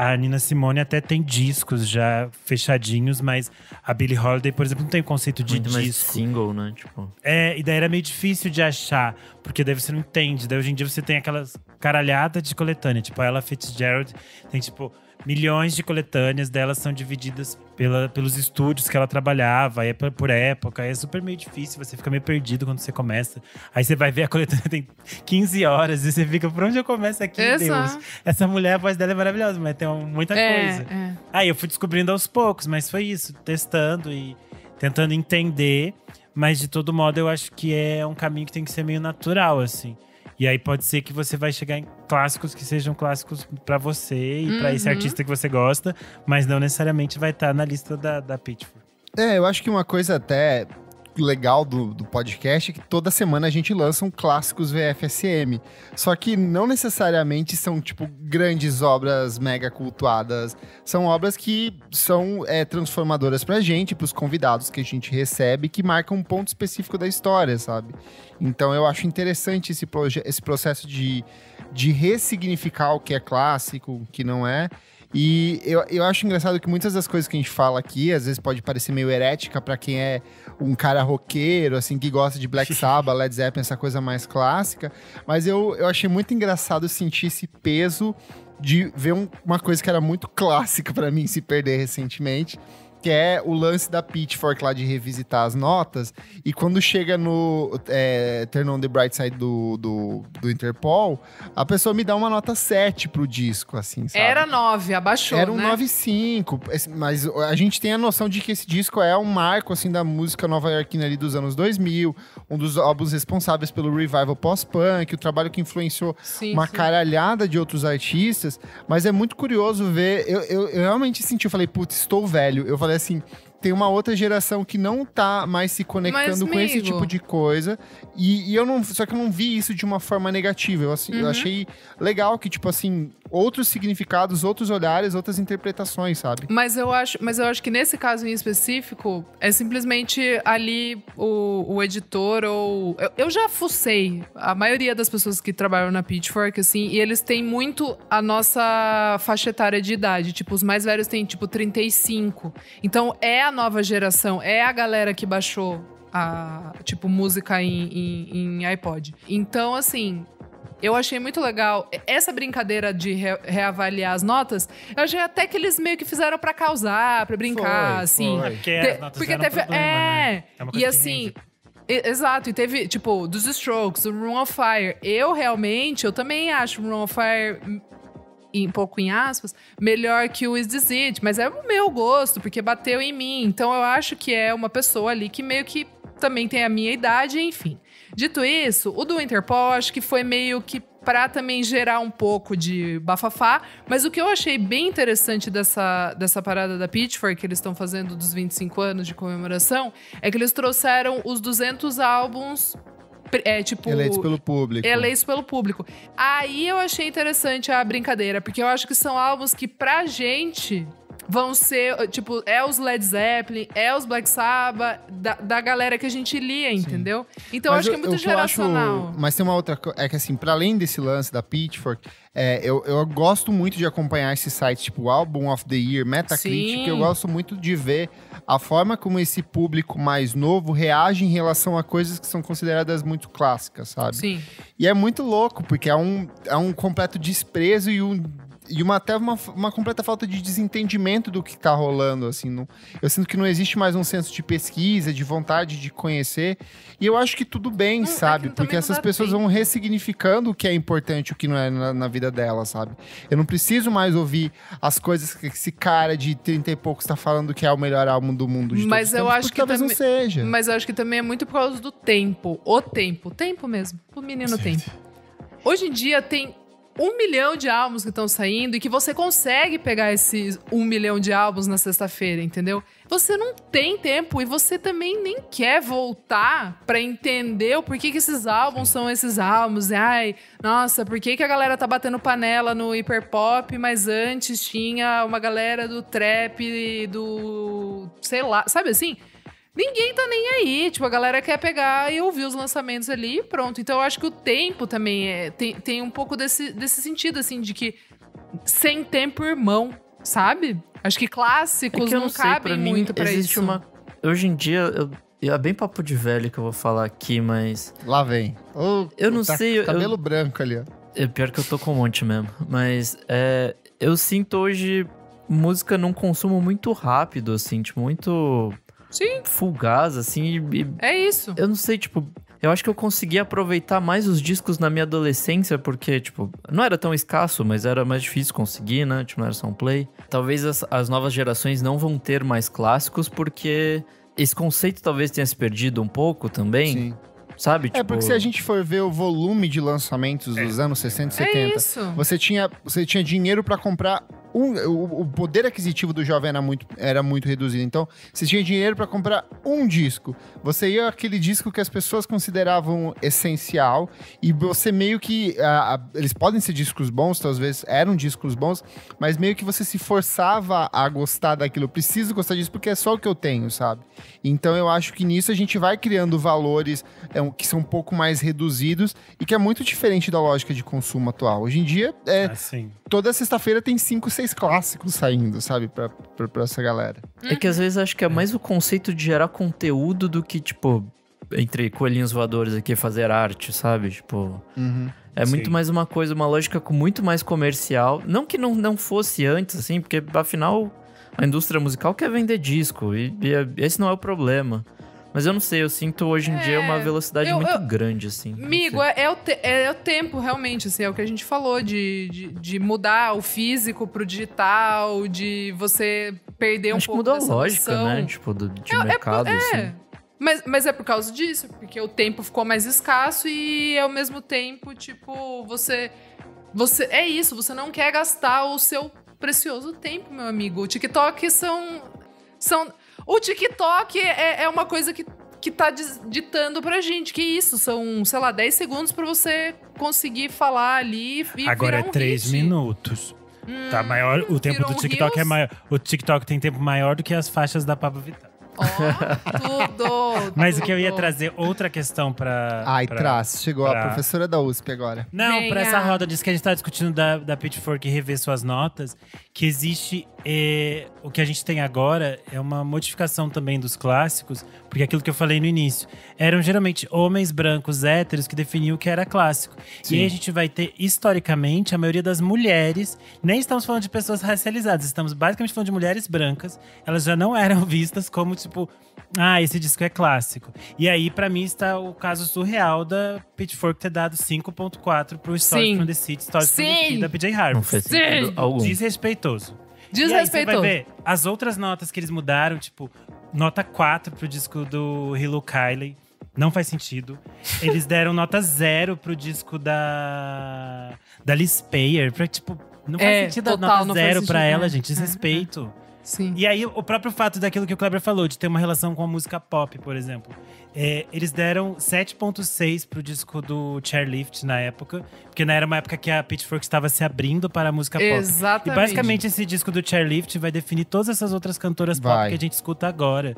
A Nina Simone até tem discos já fechadinhos, mas a Billie Holiday, por exemplo, não tem o conceito de Muito mais disco. single, né? Tipo, É, e daí era meio difícil de achar, porque daí você não entende. Daí hoje em dia você tem aquelas caralhada de coletânea. Tipo, a Ella Fitzgerald tem, tipo, milhões de coletâneas delas são divididas pela, pelos estúdios que ela trabalhava, é por, por época. É super meio difícil, você fica meio perdido quando você começa. Aí você vai ver a coletânea tem 15 horas e você fica, por onde eu começo aqui, Exato. Deus? Essa mulher, a voz dela é maravilhosa, mas tem muita é, coisa. é. Aí eu fui descobrindo aos poucos, mas foi isso, testando e tentando entender. Mas de todo modo, eu acho que é um caminho que tem que ser meio natural, assim. E aí pode ser que você vai chegar em clássicos que sejam clássicos pra você e pra esse Uhum. artista que você gosta, mas não necessariamente vai estar na lista da, da Pitchfork. É, eu acho que uma coisa até legal do, do podcast é que toda semana a gente lança um clássicos VFSM. Só que não necessariamente são, tipo, grandes obras mega cultuadas. São obras que são é, transformadoras pra gente, pros convidados que a gente recebe, que marcam um ponto específico da história, sabe? Então eu acho interessante esse, esse processo de, de ressignificar o que é clássico, o que não é. E eu, eu acho engraçado que muitas das coisas que a gente fala aqui, às vezes pode parecer meio herética pra quem é um cara roqueiro, assim, que gosta de Black Sabbath, Led Zeppelin, essa coisa mais clássica. Mas eu, eu achei muito engraçado sentir esse peso de ver um- uma coisa que era muito clássica pra mim se perder recentemente. Que é o lance da Pitchfork lá de revisitar as notas. E quando chega no é, Turn on the Bright Side do, do, do Interpol, a pessoa me dá uma nota 7 pro disco, assim, sabe? Era 9, abaixou, Era um né? 9,5. Esse- Mas a gente tem a noção de que esse disco é um marco, assim, da música nova-iorquina ali dos anos 2000. Um dos álbuns responsáveis pelo revival pós-punk, o trabalho que influenciou Sim, uma sim. caralhada de outros artistas. Mas é muito curioso ver... Eu, eu, eu realmente senti, eu falei, putz, estou velho. Eu falei assim... Tem uma outra geração que não tá mais se conectando Mas, com esse tipo de coisa. E, e eu não. Só que eu não vi isso de uma forma negativa. Eu, assim, eu Uhum. achei legal que, tipo assim, outros significados, outros olhares, outras interpretações, sabe? Mas eu acho, mas eu acho que nesse caso em específico é simplesmente ali o, o editor ou eu, eu já fucei a maioria das pessoas que trabalham na Pitchfork assim, e eles têm muito a nossa faixa etária de idade, tipo os mais velhos têm tipo 35. Então é a nova geração, é a galera que baixou a tipo música em, em, em iPod. Então assim, eu achei muito legal essa brincadeira de re- reavaliar as notas. Eu achei até que eles meio que fizeram pra causar, pra brincar, Foi, assim. foi. Porque Te- as notas porque teve. problema, é. né? É e assim. Exato, e teve, tipo, dos Strokes, o Room of Fire. Eu realmente, eu também acho o Room of Fire, em pouco em aspas, melhor que o Is This It, mas é o meu gosto, porque bateu em mim. Então eu acho que é uma pessoa ali que meio que também tem a minha idade, enfim. Dito isso, o do Interpol acho que foi meio que pra também gerar um pouco de bafafá, mas o que eu achei bem interessante dessa, dessa parada da Pitchfork que eles estão fazendo dos 25 anos de comemoração é que eles trouxeram os 200 álbuns é, tipo Eleitos pelo público. eleitos pelo público. Aí eu achei interessante a brincadeira, porque eu acho que são álbuns que pra gente vão ser, tipo, é os Led Zeppelin, é os Black Sabbath, da, da galera que a gente lia, entendeu? Então eu Mas acho que é muito eu acho- geracional. mas tem uma outra coisa. É que assim, para além desse lance da Pitchfork, é, eu, eu gosto muito de acompanhar esses sites, tipo Album of the Year, Metacritic. Sim. Eu gosto muito de ver a forma como esse público mais novo reage em relação a coisas que são consideradas muito clássicas, sabe? Sim. E é muito louco, porque é um, é um completo desprezo e um e uma, até uma, uma completa falta de desentendimento do que tá rolando, assim. Não, eu sinto que não existe mais um senso de pesquisa, de vontade de conhecer. E eu acho que tudo bem, Não, é sabe? também Porque não essas pessoas vão ressignificando o que é importante o que não é na, na vida delas, sabe? Eu não preciso mais ouvir as coisas que esse cara de 30 e poucos tá falando que é o melhor álbum do mundo de Mas eu tempos, acho que talvez não também- seja. Mas eu acho que também é muito por causa do tempo. O tempo. Tempo mesmo. O menino tempo. Hoje em dia tem um milhão de álbuns que estão saindo e que você consegue pegar esses um milhão de álbuns na sexta-feira, entendeu? Você não tem tempo e você também nem quer voltar pra entender o porquê que esses álbuns são esses álbuns. Ai, nossa, por que, que a galera tá batendo panela no hiperpop, mas antes tinha uma galera do trap, do. sei lá, sabe assim? Ninguém tá nem aí. Tipo, a galera quer pegar e ouvir os lançamentos ali e pronto. Então eu acho que o tempo também é, tem, tem um pouco desse, desse sentido, assim, de que sem tempo, irmão, sabe? Acho que clássicos É que eu não, não sei, pra cabem mim muito pra existe isso. uma. Hoje em dia, eu, é bem papo de velho que eu vou falar aqui, mas. Lá vem. Ô, Eu não tá- sei, eu- Cabelo branco ali, ó. É pior que eu tô com um monte mesmo. Mas é, eu sinto hoje música num consumo muito rápido, assim, tipo, muito Sim, fugaz, assim. E, e é isso. eu não sei, tipo. Eu acho que eu consegui aproveitar mais os discos na minha adolescência, porque, tipo, não era tão escasso, mas era mais difícil conseguir, né? Tipo, não era só um play. Talvez as, as novas gerações não vão ter mais clássicos, porque esse conceito talvez tenha se perdido um pouco também, Sim. sabe? É porque se a gente for ver o volume de lançamentos dos anos 60 e 70, É isso. você tinha, você tinha dinheiro pra comprar um, o, o poder aquisitivo do jovem era muito, era muito reduzido. Então, você tinha dinheiro pra comprar um disco. Você ia aquele disco que as pessoas consideravam essencial e você meio que ah, ah, eles podem ser discos bons, talvez eram discos bons, mas meio que você se forçava a gostar daquilo. Eu preciso gostar disso porque é só o que eu tenho, sabe? Então, eu acho que nisso a gente vai criando valores é, que são um pouco mais reduzidos e que é muito diferente da lógica de consumo atual. Hoje em dia, é, Assim. toda sexta-feira tem cinco, seis clássicos saindo, sabe? Pra, pra, pra essa galera. É que às vezes acho que é mais o conceito de gerar conteúdo do que, tipo, entre coelhinhos voadores aqui, fazer arte, sabe? Tipo. É muito Sim. mais uma coisa, uma lógica com muito mais comercial. Não que não, não fosse antes, assim, porque afinal a indústria musical quer vender disco e, e é- esse não é o problema. Mas eu não sei, eu sinto hoje em dia uma É, velocidade eu- muito eu- grande, assim. Amigo, é, é o te- é o tempo, realmente, assim, é o que a gente falou, de, de, de mudar o físico pro digital, de você perder um Acho que pouco mudou a lógica, noção. né? Tipo, do, de É, é, mercado, é. assim. Mas, mas é por causa disso, porque o tempo ficou mais escasso e ao mesmo tempo, tipo, você. Você. É isso, você não quer gastar o seu precioso tempo, meu amigo. O TikTok são. são o TikTok é, é uma coisa que, que tá ditando pra gente. Que isso? São, sei lá, 10 segundos pra você conseguir falar ali e Agora virar é um 3 hit. minutos. Tá maior, o tempo do um TikTok é Reels? maior. O TikTok tem tempo maior do que as faixas da Pablo Vittar. Ó, tudo! Mas o que eu ia trazer outra questão pra. Ai, pra- traz. Chegou pra- a professora da USP agora. Não, Venha. pra essa roda disso que a gente tá discutindo da, da Pitchfork rever suas notas, que existe eh, o que a gente tem agora é uma modificação também dos clássicos, porque aquilo que eu falei no início, eram geralmente homens brancos héteros que definiam o que era clássico. E aí a gente vai ter, historicamente, a maioria das mulheres, nem estamos falando de pessoas racializadas, estamos basicamente falando de mulheres brancas, elas já não eram vistas como, tipo, ah, esse disco é clássico. E aí, pra mim, está o caso surreal da Pitchfork ter dado 5.4 pro Story Sim. from the City, Story from the Sim. Key da PJ Não Harvey. fez Sim. algum. Desrespeitoso. E aí, você Desrespeitou. vai ver as outras notas que eles mudaram, tipo, nota 4 pro disco do Hilo Kylie. Não faz sentido. Eles deram nota zero pro disco da. da Liz Payer. Pra, tipo, não faz É, sentido dar total, nota zero sentido, pra ela, é. gente. É, Desrespeito. Sim. E aí, o próprio fato daquilo que o Kleber falou, de ter uma relação com a música pop, por exemplo. É, eles deram 7.6 pro disco do Chairlift na época, porque na era uma época que a Pitchfork estava se abrindo para a música pop. Exatamente. E basicamente esse disco do Chairlift vai definir todas essas outras cantoras pop Vai. que a gente escuta agora.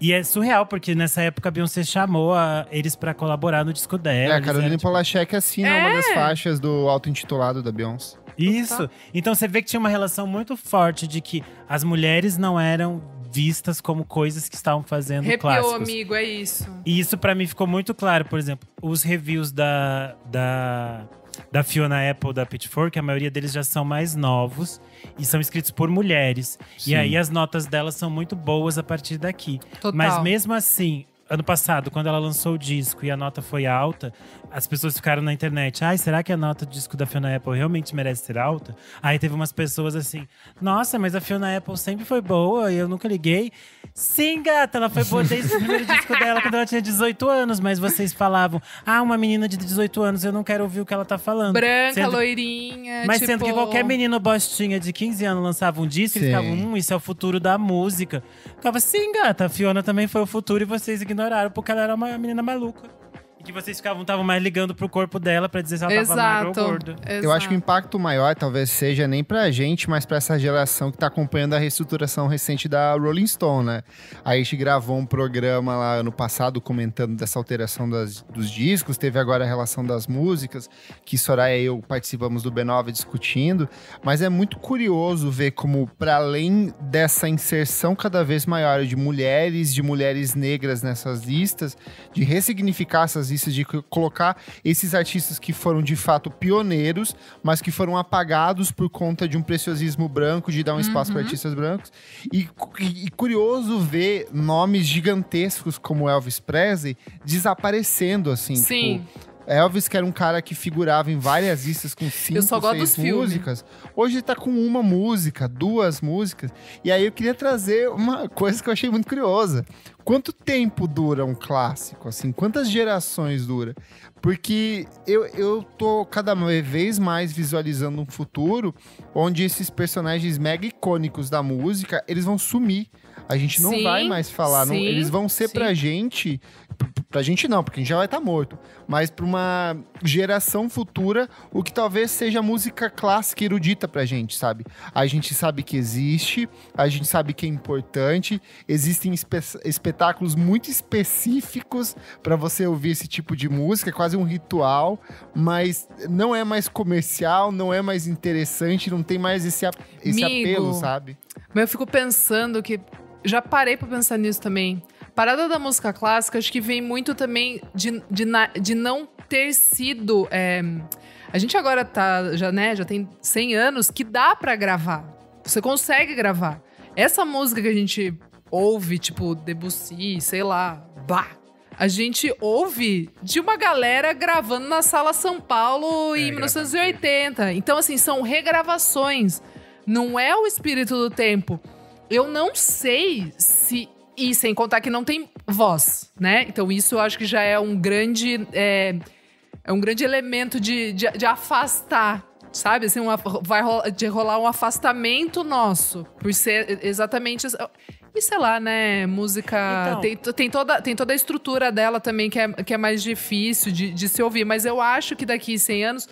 E é surreal, porque nessa época a Beyoncé chamou a- eles pra colaborar no disco dela. É, a Carolina eram, tipo, Polachek assina É. uma das faixas do auto-intitulado da Beyoncé. Isso. Então você vê que tinha uma relação muito forte de que as mulheres não eram vistas como coisas que estavam fazendo Arrepiou, clássicos. amigo, é isso. E isso pra mim ficou muito claro, por exemplo, os reviews da, da da Fiona Apple, da Pitchfork, a maioria deles já são mais novos e são escritos por mulheres. Sim. E aí as notas delas são muito boas a partir daqui. Total. Mas mesmo assim, ano passado, quando ela lançou o disco e a nota foi alta, as pessoas ficaram na internet. Ai, será que a nota do disco da Fiona Apple realmente merece ser alta? Aí teve umas pessoas assim: Nossa, mas a Fiona Apple sempre foi boa e eu nunca liguei. Sim, gata, ela foi boa desde o primeiro disco dela quando ela tinha 18 anos, mas vocês falavam: Ah, uma menina de 18 anos, eu não quero ouvir o que ela tá falando. Branca, Sendo- loirinha. mas tipo... sendo que qualquer menino bostinha de 15 anos lançava um disco, eles Sim. ficavam, hum, isso é o futuro da música. Ficava assim, gata, a Fiona também foi o futuro e vocês ignoraram, porque ela era uma menina maluca. E que vocês ficavam, estavam mais ligando pro corpo dela pra dizer se ela tava magra Exato. ou gorda. Eu acho que o impacto maior talvez seja nem pra gente, mas pra essa geração que tá acompanhando a reestruturação recente da Rolling Stone, né? A gente gravou um programa lá ano passado comentando dessa alteração das- dos discos, teve agora a relação das músicas, que Soraya e eu participamos do B9 discutindo, mas é muito curioso ver como, para além dessa inserção cada vez maior de mulheres, de mulheres negras nessas listas, de ressignificar essas listas, de co- colocar esses artistas que foram de fato pioneiros, mas que foram apagados por conta de um preciosismo branco, de dar um espaço para artistas brancos. E, e- e curioso ver nomes gigantescos como Elvis Presley desaparecendo, assim. Sim. Tipo, Elvis, que era um cara que figurava em várias listas com cinco, Eu só gosto seis dos filmes. músicas. Hoje ele tá com uma música, duas músicas. E aí eu queria trazer uma coisa que eu achei muito curiosa. Quanto tempo dura um clássico, assim? Quantas gerações dura? Porque eu, eu tô cada vez mais visualizando um futuro onde esses personagens mega icônicos da música, eles vão sumir. A gente não Sim, vai mais falar. não- eles vão ser sim. pra gente Pra gente não, porque a gente já vai estar morto. Mas pra uma geração futura, o que talvez seja música clássica erudita pra gente, sabe? A gente sabe que existe, a gente sabe que é importante, existem espe- espetáculos muito específicos pra você ouvir esse tipo de música, é quase um ritual, mas não é mais comercial, não é mais interessante, não tem mais esse, esse Migo. apelo, sabe? Mas eu fico pensando que. Já parei pra pensar nisso também. Parada da música clássica, acho que vem muito também de, de, na- de não ter sido. é, a gente agora tá, já, né, já tem 100 anos que dá pra gravar. Você consegue gravar. Essa música que a gente ouve, tipo Debussy, sei lá, bah. A gente ouve de uma galera gravando na Sala São Paulo em É, 1980. Então, assim, são regravações. Não é o espírito do tempo. Eu não sei se. E sem contar que não tem voz, né? Então, isso eu acho que já é um grande. É, é um grande elemento de, de, de afastar. Sabe? Assim, uma, vai rolar, de rolar um afastamento nosso. Por ser exatamente. E sei lá, né? Música. Então- tem, tem, toda, tem toda a estrutura dela também que é, que é mais difícil de, de se ouvir. Mas eu acho que daqui 100 anos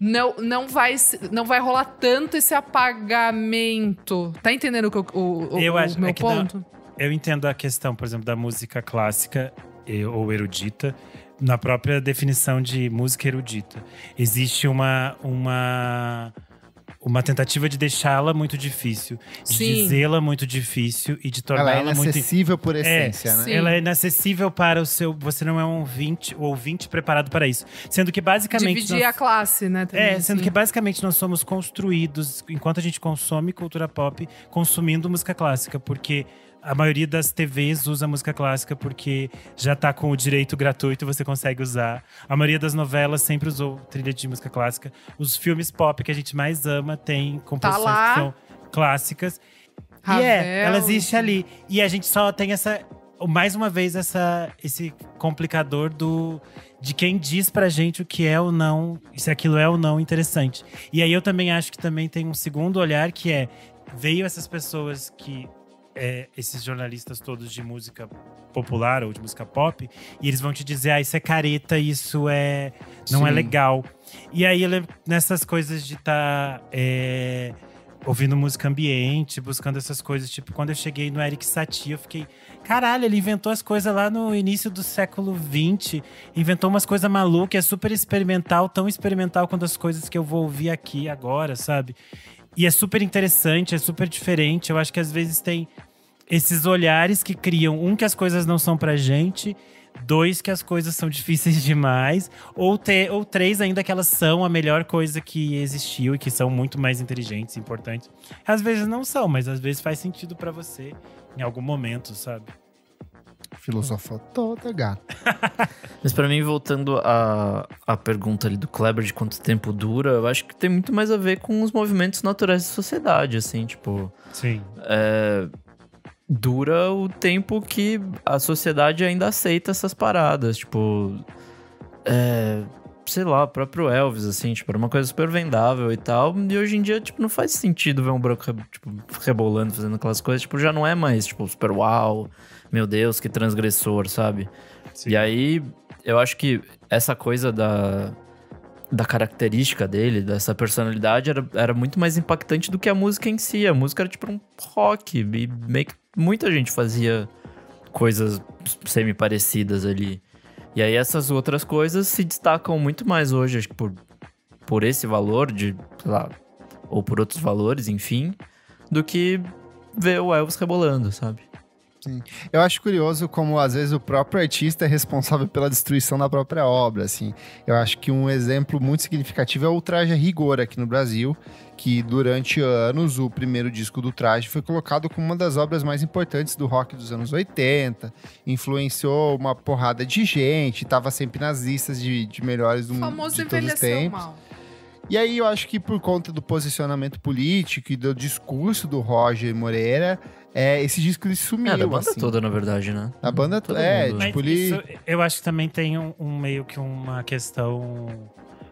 não, não, vai, não vai rolar tanto esse apagamento. Tá entendendo o, o, o, Eu o acho- meu é ponto? Eu entendo a questão, por exemplo, da música clássica ou erudita, na própria definição de música erudita. Existe uma, uma, uma tentativa de deixá-la muito difícil, de dizê-la muito difícil e de Ela é torná-la muito inacessível por essência, né? sim. ela é inacessível para o seu. Você não é um ouvinte, o ouvinte preparado para isso. Sendo que basicamente. Dividir nós- a classe, né? também, é, sendo assim. que basicamente nós somos construídos, enquanto a gente consome cultura pop, consumindo música clássica, porque a maioria das TVs usa música clássica porque já tá com o direito gratuito, você consegue usar. A maioria das novelas sempre usou trilha de música clássica. Os filmes pop que a gente mais ama tem composições lá. que são clássicas. E Ravel, é, ela existe ali. E a gente só tem essa. Mais uma vez, essa, esse complicador do de quem diz pra gente o que é ou não, se aquilo é ou não interessante. E aí eu também acho que também tem um segundo olhar que é veio essas pessoas que é, esses jornalistas todos de música popular ou de música pop e eles vão te dizer ah isso é careta isso é não é Sim. legal e aí ele, nessas coisas de estar ouvindo música ambiente buscando essas coisas tipo quando eu cheguei no Eric Satie eu fiquei caralho ele inventou as coisas lá no início do século XX inventou umas coisas malucas é super experimental tão experimental quanto as coisas que eu vou ouvir aqui agora sabe e é super interessante, é super diferente. Eu acho que às vezes tem esses olhares que criam, um, que as coisas não são pra gente, Dois, que as coisas são difíceis demais. Ou, ter, ou três, ainda que elas são a melhor coisa que existiu e que são muito mais inteligentes importantes. Às vezes não são, mas às vezes faz sentido para você em algum momento, sabe? Filosofou toda, gato. Mas pra mim, voltando à, à pergunta ali do Kleber de quanto tempo dura, eu acho que tem muito mais a ver com os movimentos naturais da sociedade, assim, tipo. Sim. é, dura o tempo que a sociedade ainda aceita essas paradas. Tipo. É, sei lá, o próprio Elvis, assim, tipo, era uma coisa super vendável e tal. E hoje em dia, tipo, não faz sentido ver um branco tipo, rebolando, fazendo aquelas coisas. Tipo, já não é mais, tipo, super uau, meu Deus, que transgressor, sabe? Sim. E aí, eu acho que essa coisa da, da característica dele, dessa personalidade, era, era muito mais impactante do que a música em si. A música era tipo um rock, e meio que muita gente fazia coisas semi-parecidas ali. E aí, essas outras coisas se destacam muito mais hoje, acho que por, por esse valor de, sei lá, ou por outros valores, enfim, do que ver o Elvis rebolando, sabe? Eu acho curioso como, às vezes, o próprio artista é responsável pela destruição da própria obra, assim. Eu acho que um exemplo muito significativo é o Traje a Rigor aqui no Brasil, que durante anos o primeiro disco do Traje foi colocado como uma das obras mais importantes do rock dos anos 80, influenciou uma porrada de gente, estava sempre nas listas de, de melhores do mundo de todos os tempos. mal. E aí eu acho que por conta do posicionamento político e do discurso do Roger Moreira, é, esse disco ele sumiu, É, da banda assim. toda, na verdade, né? A banda Todo é, mundo. Mas tipo, ele... isso, eu acho que também tem um, um meio que uma questão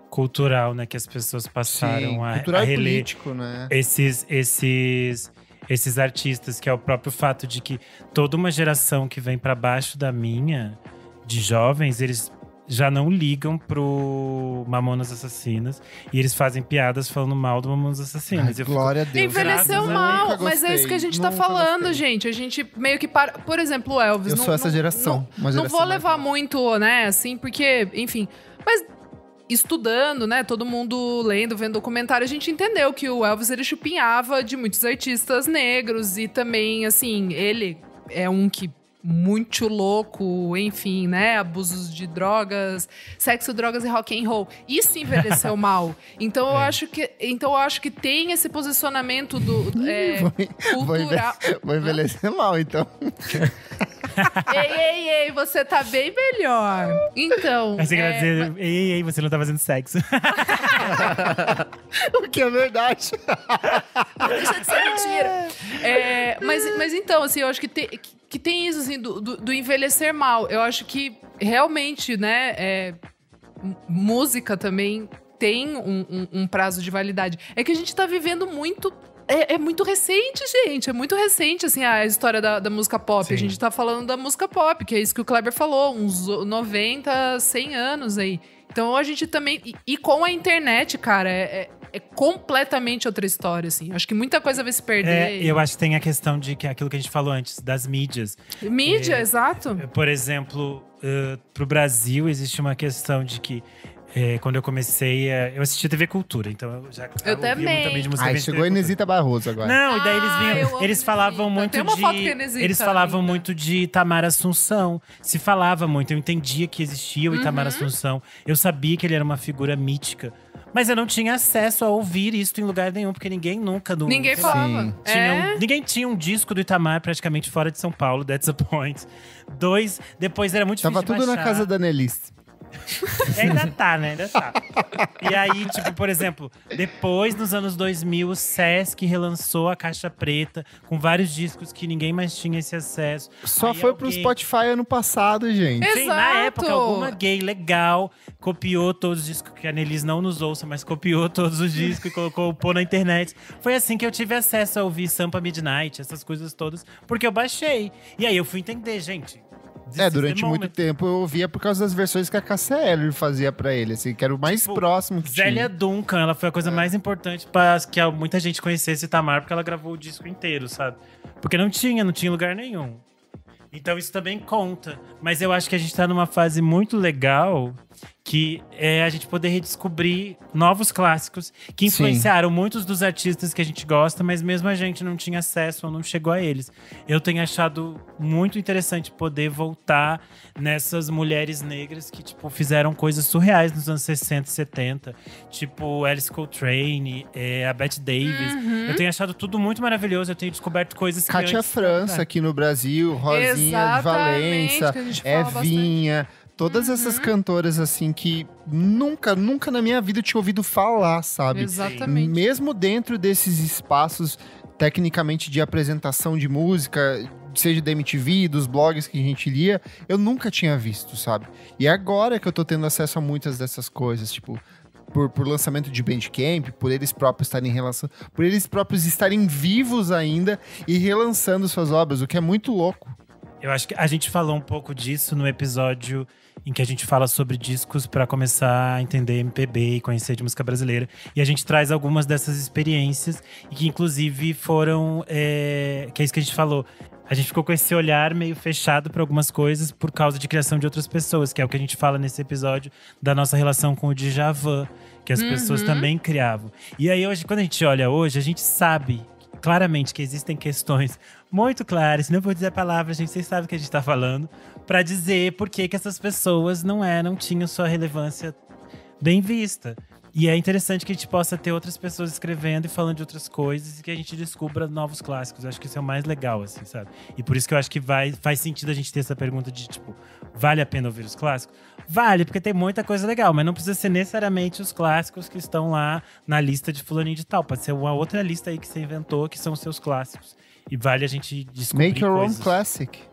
cultural, né? Que as pessoas passaram Sim, a, cultural a e reler político, né? esses, esses, esses artistas, que é o próprio fato de que toda uma geração que vem pra baixo da minha, de jovens, eles já não ligam pro Mamonas Assassinas e eles fazem piadas falando mal do Mamonas Assassinas. Ai, Eu fico- glória a Deus. Envelheceu mal, mas é isso que a gente tá falando, gostei. gente. A gente meio que para. Por exemplo, o Elvis. Eu não- sou essa não- geração. uma Não, não geração vou mais levar muito, né, assim, porque, enfim. Mas estudando, né, todo mundo lendo, vendo documentário, a gente entendeu que o Elvis ele chupinhava de muitos artistas negros e também, assim, ele é um que muito louco, enfim, né? Abusos de drogas, sexo, drogas e rock and roll. Isso envelheceu mal. Então eu É. acho que, então eu acho que tem esse posicionamento do é, Vou cultural. Vou envelhecer mal, então. ei, ei, ei, você tá bem melhor. Então, você quer é, dizer, ei, ei, ei, você não tá fazendo sexo. o que é verdade. deixa de ser mentira. É, mas, mas então, assim, eu acho que tem, que tem isso, assim, do, do, do envelhecer mal. Eu acho que realmente, né, é, música também tem um, um- um prazo de validade. É que a gente tá vivendo muito. É, é muito recente, gente. É muito recente, assim, a história da, da música pop. Sim. A gente tá falando da música pop, que é isso que o Kleber falou, uns 90, 100 anos aí. Então a gente também. E, e com a internet, cara, é, é- é completamente outra história, assim. Acho que muita coisa vai se perder. É, eu acho que tem a questão de que aquilo que a gente falou antes, das mídias. Mídia, É, exato. Por exemplo, uh, pro Brasil existe uma questão de que eh, quando eu comecei, a- eu assisti TV Cultura, então eu já Eu ouvia também. também de música vem de chegou a. Inesita Barroso agora. Não, e daí eles Ah, vinham. Eles falavam Inesita. muito Tem uma de. foto com a Inesita eles falavam ainda. muito de Itamar Assunção. Se falava muito. Eu entendia que existia o Itamar Uhum. Assunção. Eu sabia que ele era uma figura mítica. Mas eu não tinha acesso a ouvir isso em lugar nenhum, porque ninguém nunca. No, Ninguém lá, falava. tinha É. um- ninguém tinha um disco do Itamar praticamente fora de São Paulo, That's a Point. Dois, depois era muito Tava difícil de tudo na casa da Nellis. E ainda tá, né? Ainda tá. E aí, tipo, por exemplo, depois, nos anos 2000, o Sesc relançou a Caixa Preta com vários discos que ninguém mais tinha esse acesso. Só Aí foi pro alguém- Spotify ano passado, gente. É. Sim, na Exato. época, alguma gay legal copiou todos os discos que a Nelis não nos ouça, mas copiou todos os discos e colocou, pôr na internet. Foi assim que eu tive acesso a ouvir Sampa Midnight, essas coisas todas, porque eu baixei. E aí eu fui entender, gente. É, durante muito moment. tempo eu ouvia por causa das versões que a Cassia Eller fazia pra ele, assim, que era o mais Tipo, próximo que Zélia tinha. Duncan, ela foi a coisa mais importante para que muita gente conhecesse Itamar, porque ela gravou o disco inteiro, sabe? Porque não tinha, não tinha lugar nenhum. Então isso também conta. Mas eu acho que a gente tá numa fase muito legal que é a gente poder redescobrir novos clássicos que Sim. influenciaram muitos dos artistas que a gente gosta, mas mesmo a gente não tinha acesso ou não chegou a eles. Eu tenho achado muito interessante poder voltar nessas mulheres negras que tipo fizeram coisas surreais nos anos 60 e 70, tipo Alice Coltrane, é, a Bette Davis. Uhum. Eu tenho achado tudo muito maravilhoso, eu tenho descoberto coisas que Kátia antes- França aqui no Brasil, Rosinha de Exatamente, Valença, que a gente fala bastante. Todas essas cantoras, assim, que nunca, nunca na minha vida eu tinha ouvido falar, sabe? Exatamente. Mesmo dentro desses espaços, tecnicamente, de apresentação de música, seja da MTV, dos blogs que a gente lia, eu nunca tinha visto, sabe? E é agora que eu tô tendo acesso a muitas dessas coisas, tipo. Por, por lançamento de Bandcamp, por eles próprios estarem relançando, por eles próprios estarem vivos ainda e relançando suas obras, o que é muito louco. Eu acho que a gente falou um pouco disso no episódio em que a gente fala sobre discos para começar a entender MPB e conhecer de música brasileira. E a gente traz algumas dessas experiências e que inclusive foram, é, que é isso que a gente falou. A gente ficou com esse olhar meio fechado para algumas coisas por causa de criação de outras pessoas, que é o que a gente fala nesse episódio da nossa relação com o Djavan, que as pessoas também criavam. E aí hoje, quando a gente olha hoje, a gente sabe claramente que existem questões muito claras, não vou dizer a palavra, gente, vocês sabem o que a gente tá falando, para dizer por que que essas pessoas não eram, tinham sua relevância bem vista. E é interessante que a gente possa ter outras pessoas escrevendo e falando de outras coisas e que a gente descubra novos clássicos. Eu acho que isso é o mais legal, assim, sabe? E por isso que eu acho que vai, faz sentido a gente ter essa pergunta de, tipo, vale a pena ouvir os clássicos? Vale, porque tem muita coisa legal, mas não precisa ser necessariamente os clássicos que estão lá na lista de fulaninho de tal. Pode ser uma outra lista aí que você inventou, que são os seus clássicos. E vale a gente descobrir Make your own coisas. classic.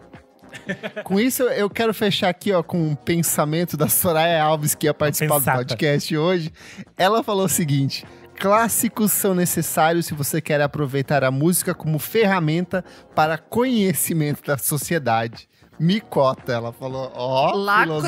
com isso, eu quero fechar aqui ó, com um pensamento da Soraya Alves, que ia participar do Pensata. podcast hoje. Ela falou o seguinte: clássicos são necessários se você quer aproveitar a música como ferramenta para conhecimento da sociedade. Micota, ela falou, ó, Lacrou!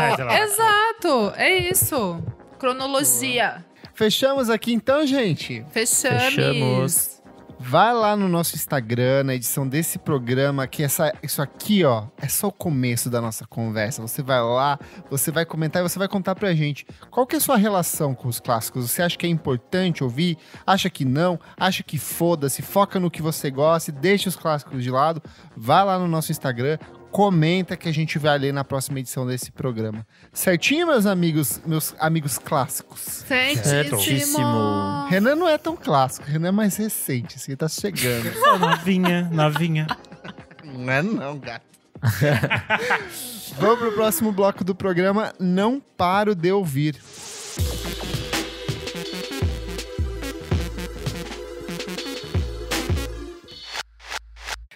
É ela- Exato, é isso. Cronologia. Fechamos aqui então, gente. Fechamos. Fechamos. Vai lá no nosso Instagram, na edição desse programa, que essa, isso aqui, ó, é só o começo da nossa conversa. Você vai lá, você vai comentar e você vai contar pra gente qual que é a sua relação com os clássicos. Você acha que é importante ouvir? Acha que não? Acha que foda-se? Foca no que você gosta e deixa os clássicos de lado. Vai lá no nosso Instagram, comenta que a gente vai ler na próxima edição desse programa. Certinho, meus amigos, meus amigos clássicos? Certíssimo. Certíssimo. Renan não é tão clássico, Renan é mais recente, assim, tá chegando. Novinha, novinha. Não é não, gato. Vamos pro próximo bloco do programa. Não paro de ouvir.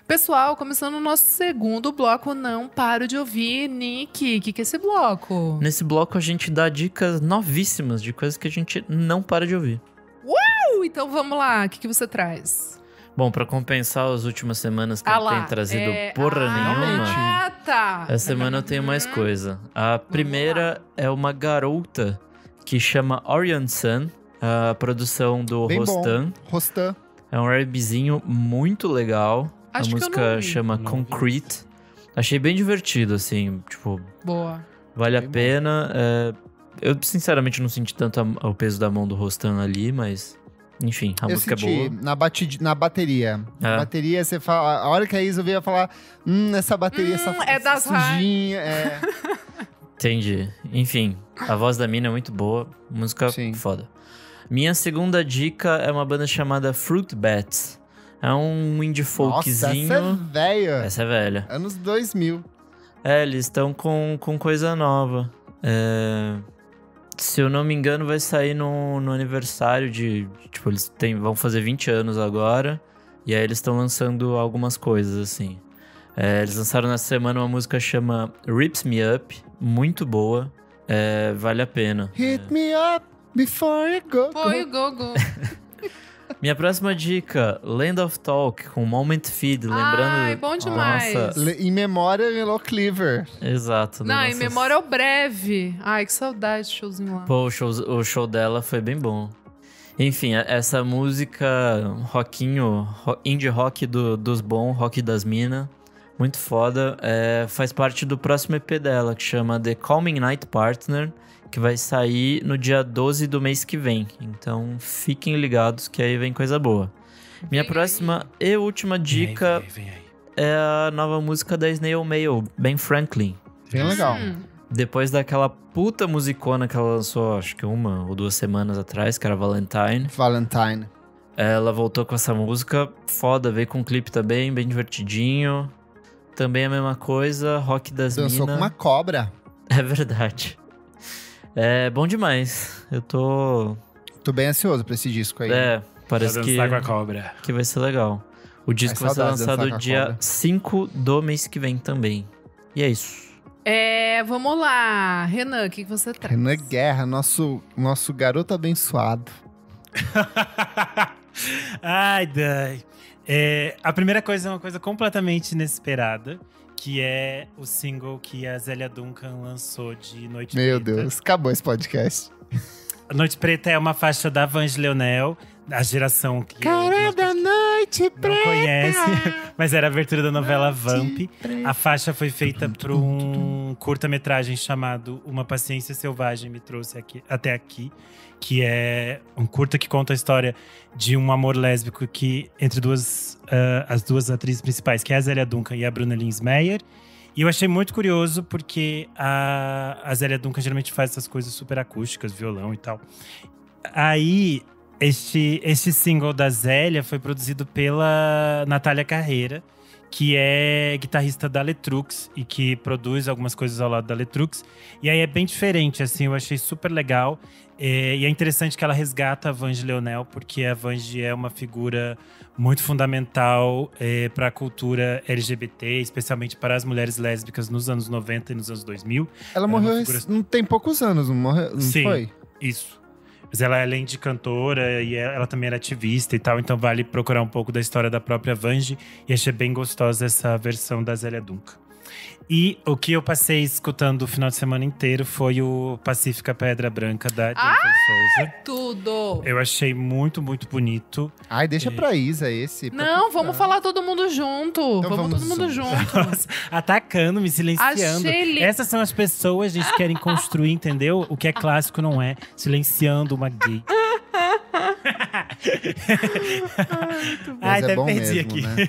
Pessoal, começando o nosso segundo bloco, não paro de ouvir. Nick, o que, que é esse bloco? Nesse bloco a gente dá dicas novíssimas de coisas que a gente não para de ouvir. Uh, então vamos lá, o que, que você traz? Bom, pra compensar as últimas semanas que Ah eu lá, tenho trazido é- porra ah, nenhuma, Ah, tá. essa semana eu tenho mais coisa. A primeira é uma garota que chama Orion Sun, a produção do Bem Rostan. bom. Rostan. É um rapzinho muito legal. Acho a música chama Não. Concrete. Achei bem divertido, assim, tipo, Boa. vale a Bem bom. pena. É, eu, sinceramente, não senti tanto a- o peso da mão do Rostan ali, mas. Enfim, a eu música senti é boa. na, batid... na bateria. Na É. bateria, você fala. A hora que a Isa veio falar, hum, essa bateria, Hum, essa é das sujinha. É. Entendi. Enfim, a voz da mina é muito boa, música Sim. foda. Minha segunda dica é uma banda chamada Fruit Bats. É um indie Nossa, folkzinho. essa é velha. Essa é velha. Anos 2000. É, eles estão com, com coisa nova. É, Se eu não me engano, vai sair no, no aniversário de. Tipo, eles têm, vão fazer 20 anos agora. E aí eles estão lançando algumas coisas, assim. É, eles lançaram nessa semana uma música que chama Rips Me Up. Muito boa. É, vale a pena. Hit me up before you go. Foi o Gogo. Minha próxima dica: Land of Talk com Moment Feed. Lembrando. Ai, bom demais. Nossa, Em memória, Hello Cleaver. exato. da Não, em memória é o breve. Ai, que saudade de showzinho lá. Pô, o show, o show dela foi bem bom. Enfim, a- essa música rockinho, ro- indie rock do- dos bons, rock das minas. Muito foda. É, faz parte do próximo EP dela, que chama The Calming Night Partner, que vai sair no dia 12 do mês que vem. Então fiquem ligados que aí vem coisa boa. Minha próxima e última dica Vem aí, vem aí, vem aí. é a nova música da Snail Mail, Ben Franklin. Bem legal. Hum, Depois daquela puta musicona que ela lançou, acho que uma ou duas semanas atrás, que era Valentine. Valentine. Ela voltou com essa música foda, veio com um clipe também, bem divertidinho. Também a mesma coisa, rock das Dançou minas. com uma cobra. É verdade. É bom demais. Eu tô. Tô bem ansioso pra esse disco aí. É, parece Pra que, com a cobra. que vai ser legal. O disco vai ser de dançar lançado dia cobra. 5 do mês que vem também. E é isso. É, vamos lá. Renan, o que, que você traz? Renan Guerra, nosso, nosso garoto abençoado. Ai, Dai. É, a primeira coisa é uma coisa completamente inesperada, que é o single que a Zélia Duncan lançou de Noite Meu Preta. Deus, acabou esse podcast. Noite Preta é uma faixa da Vange Leonel, a geração que Cara da noite não conhece, mas era a abertura da novela Vamp. A faixa foi feita para um curta-metragem chamado Uma Paciência Selvagem Me Trouxe aqui, até aqui, que é um curta que conta a história de um amor lésbico que entre duas ah, as duas atrizes principais, que é a Zélia Duncan e a Bruna Linsmeyer. E eu achei muito curioso porque a, a Zélia Duncan geralmente faz essas coisas super acústicas, violão e tal. Aí, este, este single da Zélia foi produzido pela Natália Carreira, que é guitarrista da Letrux e que produz algumas coisas ao lado da Letrux. E aí é bem diferente, assim, eu achei super legal. É, e é interessante que ela resgata a Vange Leonel, porque a Vange é uma figura muito fundamental para a cultura LGBT, especialmente para as mulheres lésbicas nos anos 90 e nos anos 2000. Ela É morreu figura- não tem poucos anos, não, morreu, não Sim. foi? Isso. Mas ela, além de cantora, e ela também era ativista e tal, então vale procurar um pouco da história da própria Vange. E achei bem gostosa essa versão da Zélia Duncan. E o que eu passei escutando o final de semana inteiro foi o Pacífica Pedra Branca da Jennifer Souza. Tudo. Eu achei muito, muito bonito. Ai, deixa pra Isa esse. pra Não, que- vamos falar todo mundo junto. Então vamos, vamos todo mundo junto. Nossa, atacando, me silenciando. Achei Essas são as pessoas, gente, que querem construir, entendeu? O que é clássico não é silenciando uma gay. Mas Ai, é até bom perdi mesmo, aqui. né?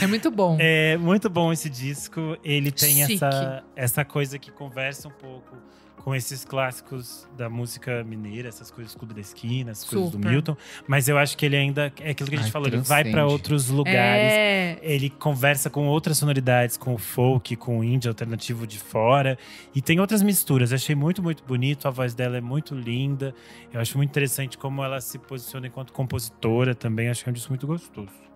É muito bom. É muito bom esse disco. Ele tem Chique. essa, essa coisa que conversa um pouco com esses clássicos da música mineira, essas coisas do Clube da Esquina, essas coisas do Super. Milton. Mas eu acho que ele ainda é aquilo que a gente Ai, falou, ele vai transcende. para outros lugares. É. Ele conversa com outras sonoridades, com o folk, com o indie alternativo de fora. E tem outras misturas. Achei muito, muito bonito. A voz dela é muito linda. Eu acho muito interessante como ela se posiciona enquanto compositora também. Acho que é um disco muito gostoso.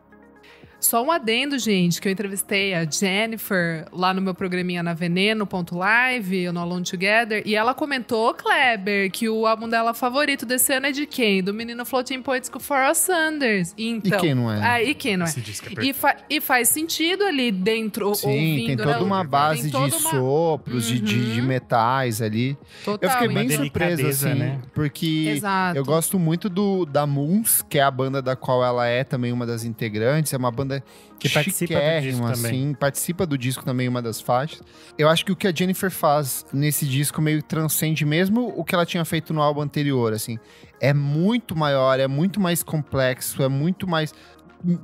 Só um adendo, gente, que eu entrevistei a Jennifer lá no meu programinha na Veneno.live, no Alone Together, e ela comentou, Kleber, que o álbum dela favorito desse ano é de quem? Do menino Floating Points com For Sanders. Então, E quem não é? Ah, e quem não é? É E, fa- e faz sentido ali dentro, Sim, ouvindo, tem né? toda uma Tem base toda de uma- sopros, de, de, de Uhum. metais ali. Total, Eu fiquei Uma bem delicadeza, assim, né? porque Exato. eu gosto muito do da Moons, que é a banda da qual ela é também uma das integrantes. É uma banda Que participa do disco também. assim, participa do disco também, uma das faixas. Eu acho que o que a Jennifer faz nesse disco meio transcende mesmo o que ela tinha feito no álbum anterior, assim. É muito maior, é muito mais complexo, é muito mais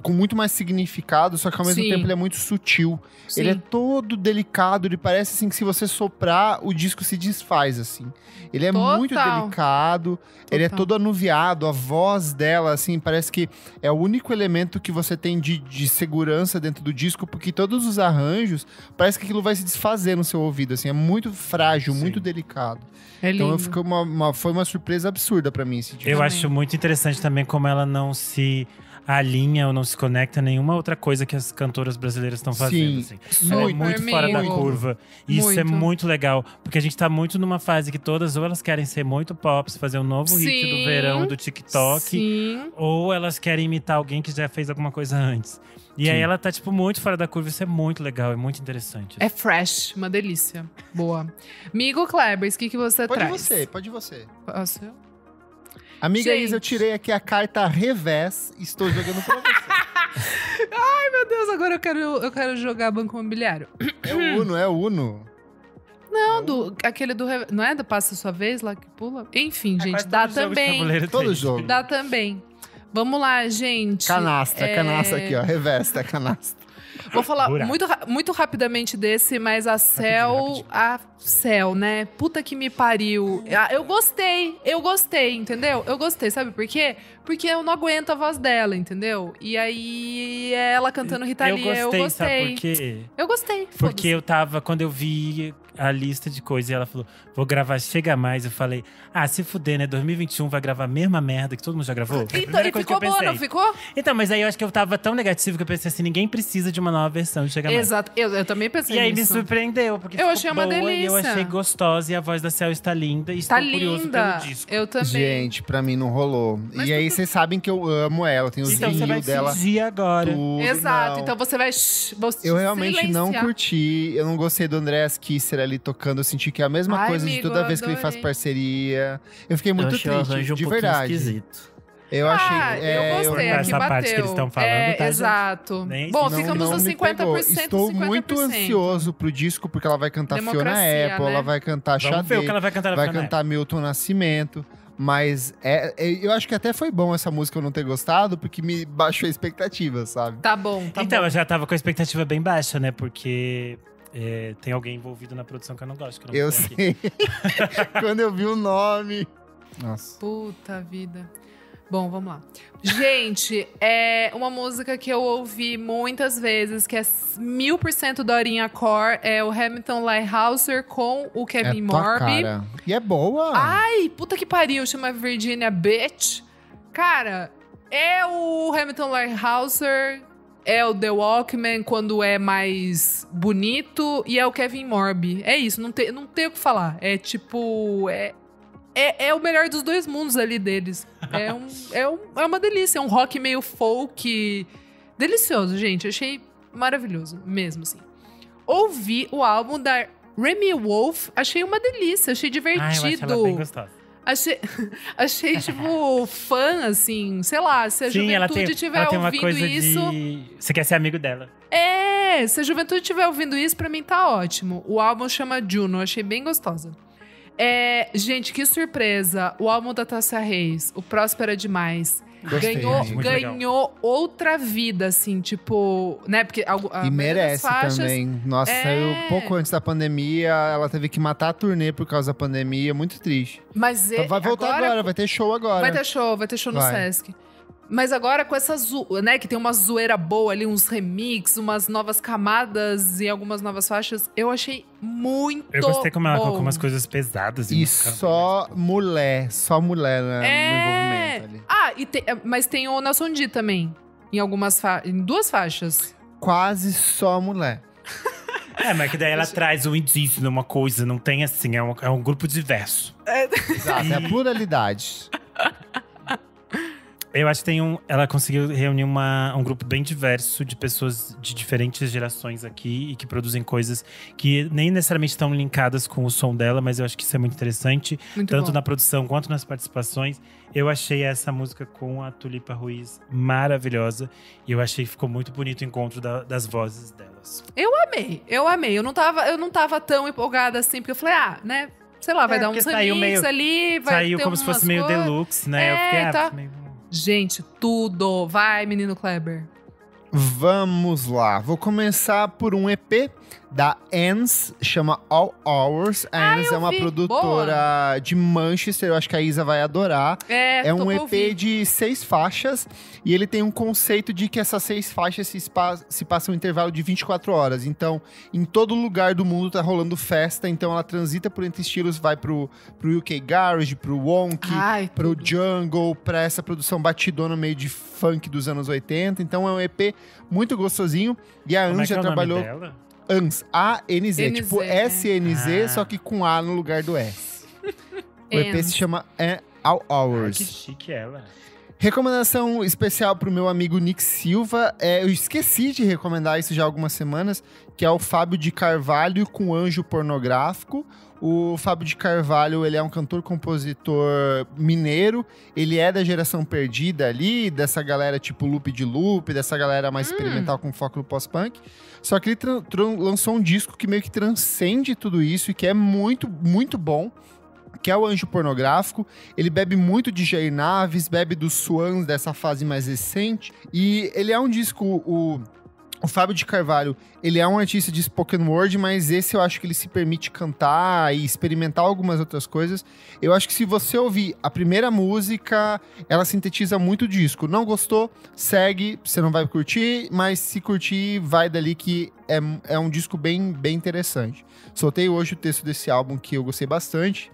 com muito mais significado, só que ao mesmo Sim. tempo ele é muito sutil. Sim. Ele é todo delicado, ele parece assim que se você soprar, o disco se desfaz, assim. Ele é Total. muito delicado, ele é Total. todo anuviado, a voz dela, assim, parece que é o único elemento que você tem de, de segurança dentro do disco, porque todos os arranjos, parece que aquilo vai se desfazer no seu ouvido, assim, é muito frágil, Sim. muito delicado. É Então eu fiquei uma, uma- foi uma surpresa absurda pra mim esse disco. Eu Também. acho muito interessante também como ela não se alinha ou não se conecta a nenhuma outra coisa que as cantoras brasileiras estão fazendo. Sim, assim. Ela é muito fora da curva. E isso é Muito. legal. Porque a gente tá muito numa fase que todas ou elas querem ser muito pops, fazer um novo hit Sim. do verão do TikTok. Sim. Ou elas querem imitar alguém que já fez alguma coisa antes. E aí Sim. ela tá, tipo, muito fora da curva. Isso é muito legal, é muito interessante. É fresh, uma delícia. Boa. Migo Klebers, o que, que você Pode traz? você, pode você. Posso eu? Amiga Gente. Isa, eu tirei aqui a carta revés e estou jogando pra você. Meu Deus, agora eu quero, eu quero jogar Banco Imobiliário. É o Uno, é o Uno. Não, do, aquele do. Não é do Passa Sua Vez lá que pula? Enfim, É, gente, dá também. Todo jogo. Dá também. Vamos lá, gente. Canastra, É, canastra aqui, ó. Revesta, canastra. Vou falar Buraco. muito, muito rapidamente desse, mas a rapidinho. A Cell, né? Puta que me pariu. Ah, Eu gostei, eu gostei, entendeu? Eu gostei, sabe por quê? Porque eu não aguento a voz dela, entendeu? E aí, ela cantando Rita Eu Lee, gostei, eu gostei. sabe por quê? Eu gostei. Porque eu tava, quando eu vi a lista de coisas e ela falou, vou gravar Chega Mais, eu falei, ah, se fuder, né? 2021 vai gravar a mesma merda que todo mundo já gravou. Então, e ficou boa, não ficou? Então, mas aí eu acho que eu tava tão negativo que eu pensei assim, ninguém precisa de uma nova versão de Chega Mais. Exato. Eu, eu também pensei E aí me nisso. surpreendeu, porque Eu ficou achei uma e eu delícia. achei gostosa e a voz da Cel está linda e estou Tá curioso linda. pelo disco. Eu também. Gente, pra mim não rolou. Mas e aí vocês sabem que eu amo ela. Tem os Então você vai dela. fingir agora. Tudo, Exato. não. Então você vai. shh, Eu realmente não silenciar. curti. Eu não gostei do Andreas Kisser ali tocando. Eu senti que é a mesma Ai, coisa de amigo, toda eu vez que ele faz parceria. Eu fiquei Eu muito achei o triste, um de verdade. esquisito. Eu achei. Ah, é, eu gostei, eu- aqui Essa bateu. parte que eles estão falando, é, tá? Exato. Nem Bom, não- ficamos não nos me 50%, pegou. Estou 50%. muito ansioso pro disco, porque ela vai cantar Fiona Democracia, Apple, né? ela vai cantar Vamos ver o Xadê, que ela vai cantar vai cantar Milton Nascimento. Mas é, é- eu acho que até foi bom essa música eu não ter gostado, porque me baixou a expectativa, sabe? Tá bom, tá então, bom. eu já tava com a expectativa bem baixa, né? Porque é, tem alguém envolvido na produção que eu não gosto. Que eu não Eu sei. Quando eu vi o nome. Nossa. Puta vida. Bom, vamos lá. Gente, é uma música que eu ouvi muitas vezes, que é mil por cento Dorinha Core, é o Hamilton Lighthouser com o Kevin é Morby. E é boa. Ai, puta que pariu, chama Virginia Bitch. Cara, é o Hamilton Lighthouser, é o The Walkman quando é mais bonito e é o Kevin Morby. É isso, não tem, não tem o que falar. É tipo. É, é, é o melhor dos dois mundos ali deles. É, um, é, um, é uma delícia, é um rock meio folk. Delicioso, gente. Achei maravilhoso, mesmo assim. Ouvi o álbum da Remy Wolf, achei uma delícia, achei Ah, eu acho divertido. ela bem gostosa. Achei, achei tipo, fã, assim, sei lá, se a Sim, ela tem, juventude estiver ela tem uma ouvindo coisa isso. de... Você quer ser amigo dela. É, se a juventude estiver ouvindo isso, pra mim tá ótimo. O álbum chama Juno, achei bem gostosa. É, gente, que surpresa. O álbum da Tássia Reis, o Próspera Demais. Gostei, ganhou, gente. Legal. ganhou outra vida, assim, tipo, né? Porque algu- a E merece faixas, também. Nossa, É. saiu pouco antes da pandemia. Ela teve que matar a turnê por causa da pandemia. Muito triste. Mas Então vai voltar agora, vai ter show agora. Vai ter show, vai ter show no Vai. Sesc. Mas agora com essa né, que tem uma zoeira boa ali, uns remix, umas novas camadas e algumas novas faixas, eu achei muito Eu gostei como ela bom. colocou umas coisas pesadas. E musicaram só mulher, só mulher né, É. no envolvimento ali. Ah, e tem- mas tem o Nelson D também, em algumas fa... em duas faixas. Quase só mulher. É, mas que daí ela traz um indício numa coisa, não tem assim, é um, é um grupo diverso. Exato, é a pluralidade. Eu acho que tem um. Ela conseguiu reunir uma, um grupo bem diverso de pessoas de diferentes gerações aqui e que produzem coisas que nem necessariamente estão linkadas com o som dela, mas eu acho que isso é muito interessante, Muito tanto bom. na produção quanto nas participações. Eu achei essa música com a Tulipa Ruiz maravilhosa e eu achei que ficou muito bonito o encontro da- das vozes delas. Eu amei, eu amei. Eu não tava, eu não tava tão empolgada assim, porque eu falei, ah, né, sei lá, vai É, dar uns remix meio- ali, vai Saiu ter como se fosse meio coisas. deluxe, né? eu É, fiquei, ah, tá. meio- Gente, tudo. Vai, menino Kleber. Vamos lá. Vou começar por um EP da Ans, chama All Hours. A Ah, Ans eu é uma vi. produtora de Manchester, eu acho que a Isa vai adorar. É, É um EP ouvir. de seis faixas e ele tem um conceito de que essas seis faixas se, se passam um intervalo de 24 horas. Então, em todo lugar do mundo tá rolando festa, então ela transita por entre estilos, vai pro, pro UK Garage, pro Wonk, Ai, pro tudo. jungle, pra essa produção batidona meio de funk dos anos 80. Então é um EP muito gostosinho. E a Como é Ans que é nome trabalhou A-N-Z, NZ, tipo é. SNZ, Ah. só que com A no lugar do S. O EP se chama All Ai, Hours. que chique ela. Recomendação especial pro meu amigo Nick Silva. É, eu esqueci de recomendar isso já há algumas semanas, que é o Fábio de Carvalho com Anjo Pornográfico. O Fábio de Carvalho, ele é um cantor-compositor mineiro. Ele é da geração perdida ali, dessa galera tipo Loop de Loop, dessa galera mais experimental com foco no pós-punk. Só que ele lançou um disco que meio que transcende tudo isso e que é muito, muito bom. Que é o Anjo Pornográfico. Ele bebe muito de Jair Naves, bebe dos Swans dessa fase mais recente. E ele é um disco. O, o Fábio de Carvalho, ele é um artista de spoken word, mas esse eu acho que ele se permite cantar e experimentar algumas outras coisas. Eu acho que se você ouvir a primeira música, ela sintetiza muito o disco. Não gostou? Segue, você não vai curtir, mas se curtir, vai dali que é, é um disco bem, bem interessante. Soltei hoje o texto desse álbum que eu gostei bastante.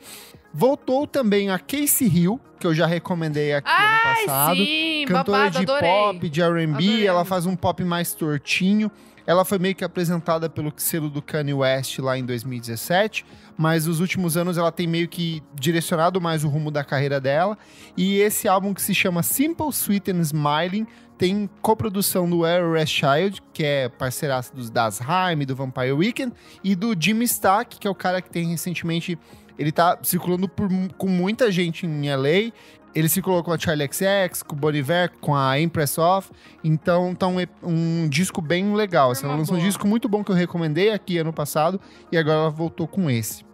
Voltou também a Casey Hill, que eu já recomendei aqui ano passado sim, cantora babado, de adorei. pop, de R&B, ela faz um pop mais tortinho. Ela foi meio que apresentada pelo selo do Kanye West lá em 2017, mas nos últimos anos ela tem meio que direcionado mais o rumo da carreira dela. E esse álbum que se chama Simple, Sweet and Smiling tem coprodução do Air Child, que é parceiraço dos Das Haim, do Vampire Weekend, e do Jimmy Stack, que é o cara que tem recentemente ele tá circulando por, com muita gente em LA. Ele circulou com a Charlie XX, com o Bon Iver, com a Impress Off. Então, tá um, um disco bem legal. Assim, ela lançou um disco muito bom que eu recomendei aqui ano passado. E agora ela voltou com esse.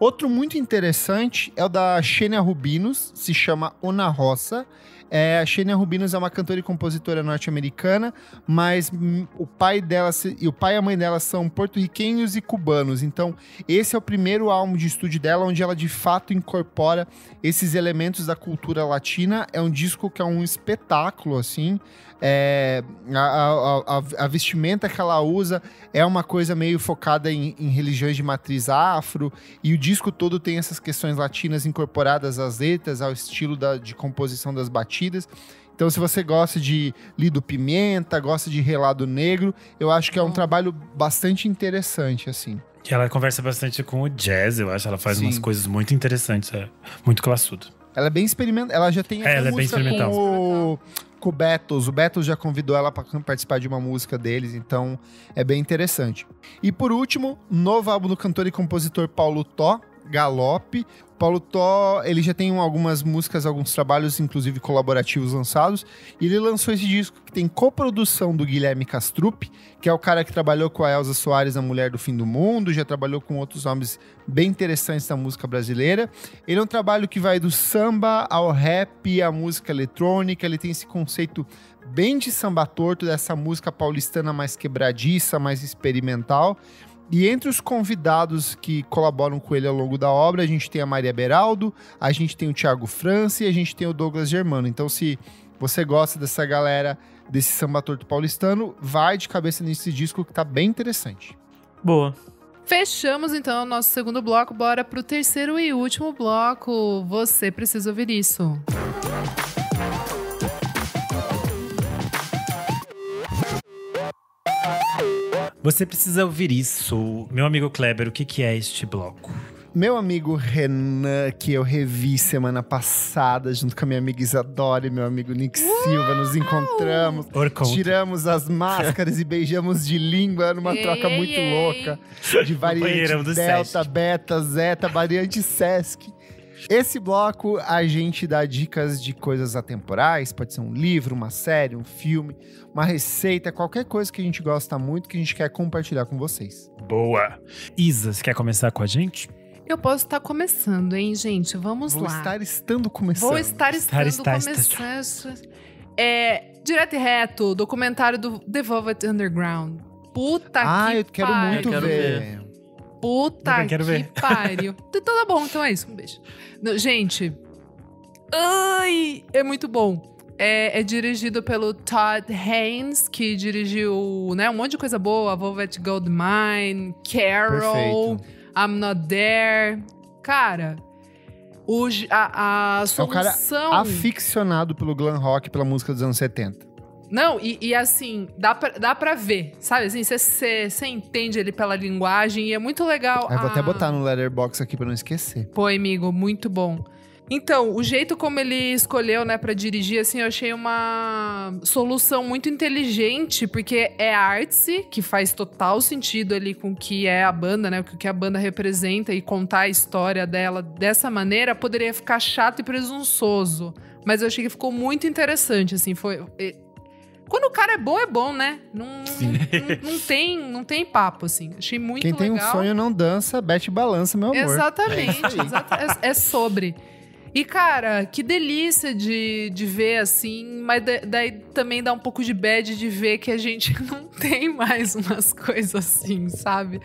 Outro muito interessante é o da Xenia Rubinos, se chama Ona Roça. É, a Xenia Rubinos é uma cantora e compositora norte-americana, mas hum, o pai dela e o pai e a mãe dela são porto-riquenhos e cubanos. Então, esse é o primeiro álbum de estúdio dela onde ela de fato incorpora esses elementos da cultura latina. É um disco que é um espetáculo, assim. É, a, a- a- a vestimenta que ela usa é uma coisa meio focada em, em religiões de matriz afro, e o disco todo tem essas questões latinas incorporadas às letras, ao estilo da- de composição das batidas. Então, se você gosta de Lido Pimenta, gosta de Relado Negro, eu acho que é um Bom. trabalho bastante interessante, assim. E ela conversa bastante com o jazz, eu acho. Ela faz Sim. umas coisas muito interessantes. É muito classudo. Ela é bem experimental. Ela já tem É, ela é bem música experimental. com o, com o Beatles. O Beatles já convidou ela para participar de uma música deles, então é bem interessante. E por último, novo álbum do cantor e compositor Paulo Tó, Galope. Paulo Tó, ele já tem algumas músicas, alguns trabalhos, inclusive colaborativos lançados. E ele lançou esse disco que tem coprodução do Guilherme Castrup, que é o cara que trabalhou com a Elza Soares, a Mulher do Fim do Mundo, já trabalhou com outros nomes bem interessantes da música brasileira. Ele é um trabalho que vai do samba ao rap, à música eletrônica. Ele tem esse conceito bem de samba torto, dessa música paulistana mais quebradiça, mais experimental. E entre os convidados que colaboram com ele ao longo da obra, a gente tem a Maria Beraldo, a gente tem o Thiago França e a gente tem o Douglas Germano. Então, se você gosta dessa galera, desse samba torto paulistano, vai de cabeça nesse disco que tá bem interessante. Boa. Fechamos então o nosso segundo bloco. Bora pro terceiro e último bloco. Você precisa ouvir isso. Você precisa ouvir isso. Meu amigo Kleber, o que, que é este bloco? Meu amigo Renan, que eu revi semana passada, junto com a minha amiga Isadora e meu amigo Nick Silva, nos encontramos. Tiramos as máscaras e beijamos de língua numa Ei, troca ei, muito ei. louca. De variante Delta, Sesc. Beta, Zeta, variante Sesc. Esse bloco a gente dá dicas de coisas atemporais, pode ser um livro, uma série, um filme, uma receita, qualquer coisa que a gente gosta muito que a gente quer compartilhar com vocês. Boa. Isa, você quer começar com a gente? Eu posso estar começando, hein, gente? Vamos Vou lá. estar estando começando. Vou estar Estar, estando estar, começando. É, direto e reto, documentário do The Velvet Underground. Puta Ah, que eu quero pariu. muito Eu quero ver. Puta que ver. pariu. então tá bom, então é isso. Um beijo. Não, gente, ai, é muito bom. É, é dirigido pelo Todd Haynes, que dirigiu né, um monte de coisa boa. Velvet Goldmine, Carol, Perfeito. I'm Not There. Cara, o, a, a É um cara solução... Aficionado pelo glam rock, pela música dos anos 70. Não, e, e assim, dá pra, dá pra ver, sabe? Assim, você entende ele pela linguagem e é muito legal. Aí vou até a- botar no letterbox aqui pra não esquecer. Pô, amigo, muito bom. Então, o jeito como ele escolheu, né, para dirigir, assim, eu achei uma solução muito inteligente, porque é artsy, que faz total sentido ali com o que é a banda, né, o que a banda representa e contar a história dela dessa maneira poderia ficar chato e presunçoso. Mas eu achei que ficou muito interessante, assim, foi quando o cara é bom, é bom, né? Não, não, não, tem, não tem papo, assim. Achei muito Quem legal. tem um sonho não dança, bete balança, meu amor. Exatamente. É, é, é sobre. E, cara, que delícia de, de ver assim, mas daí também dá um pouco de bad de ver que a gente não tem mais umas coisas assim, sabe?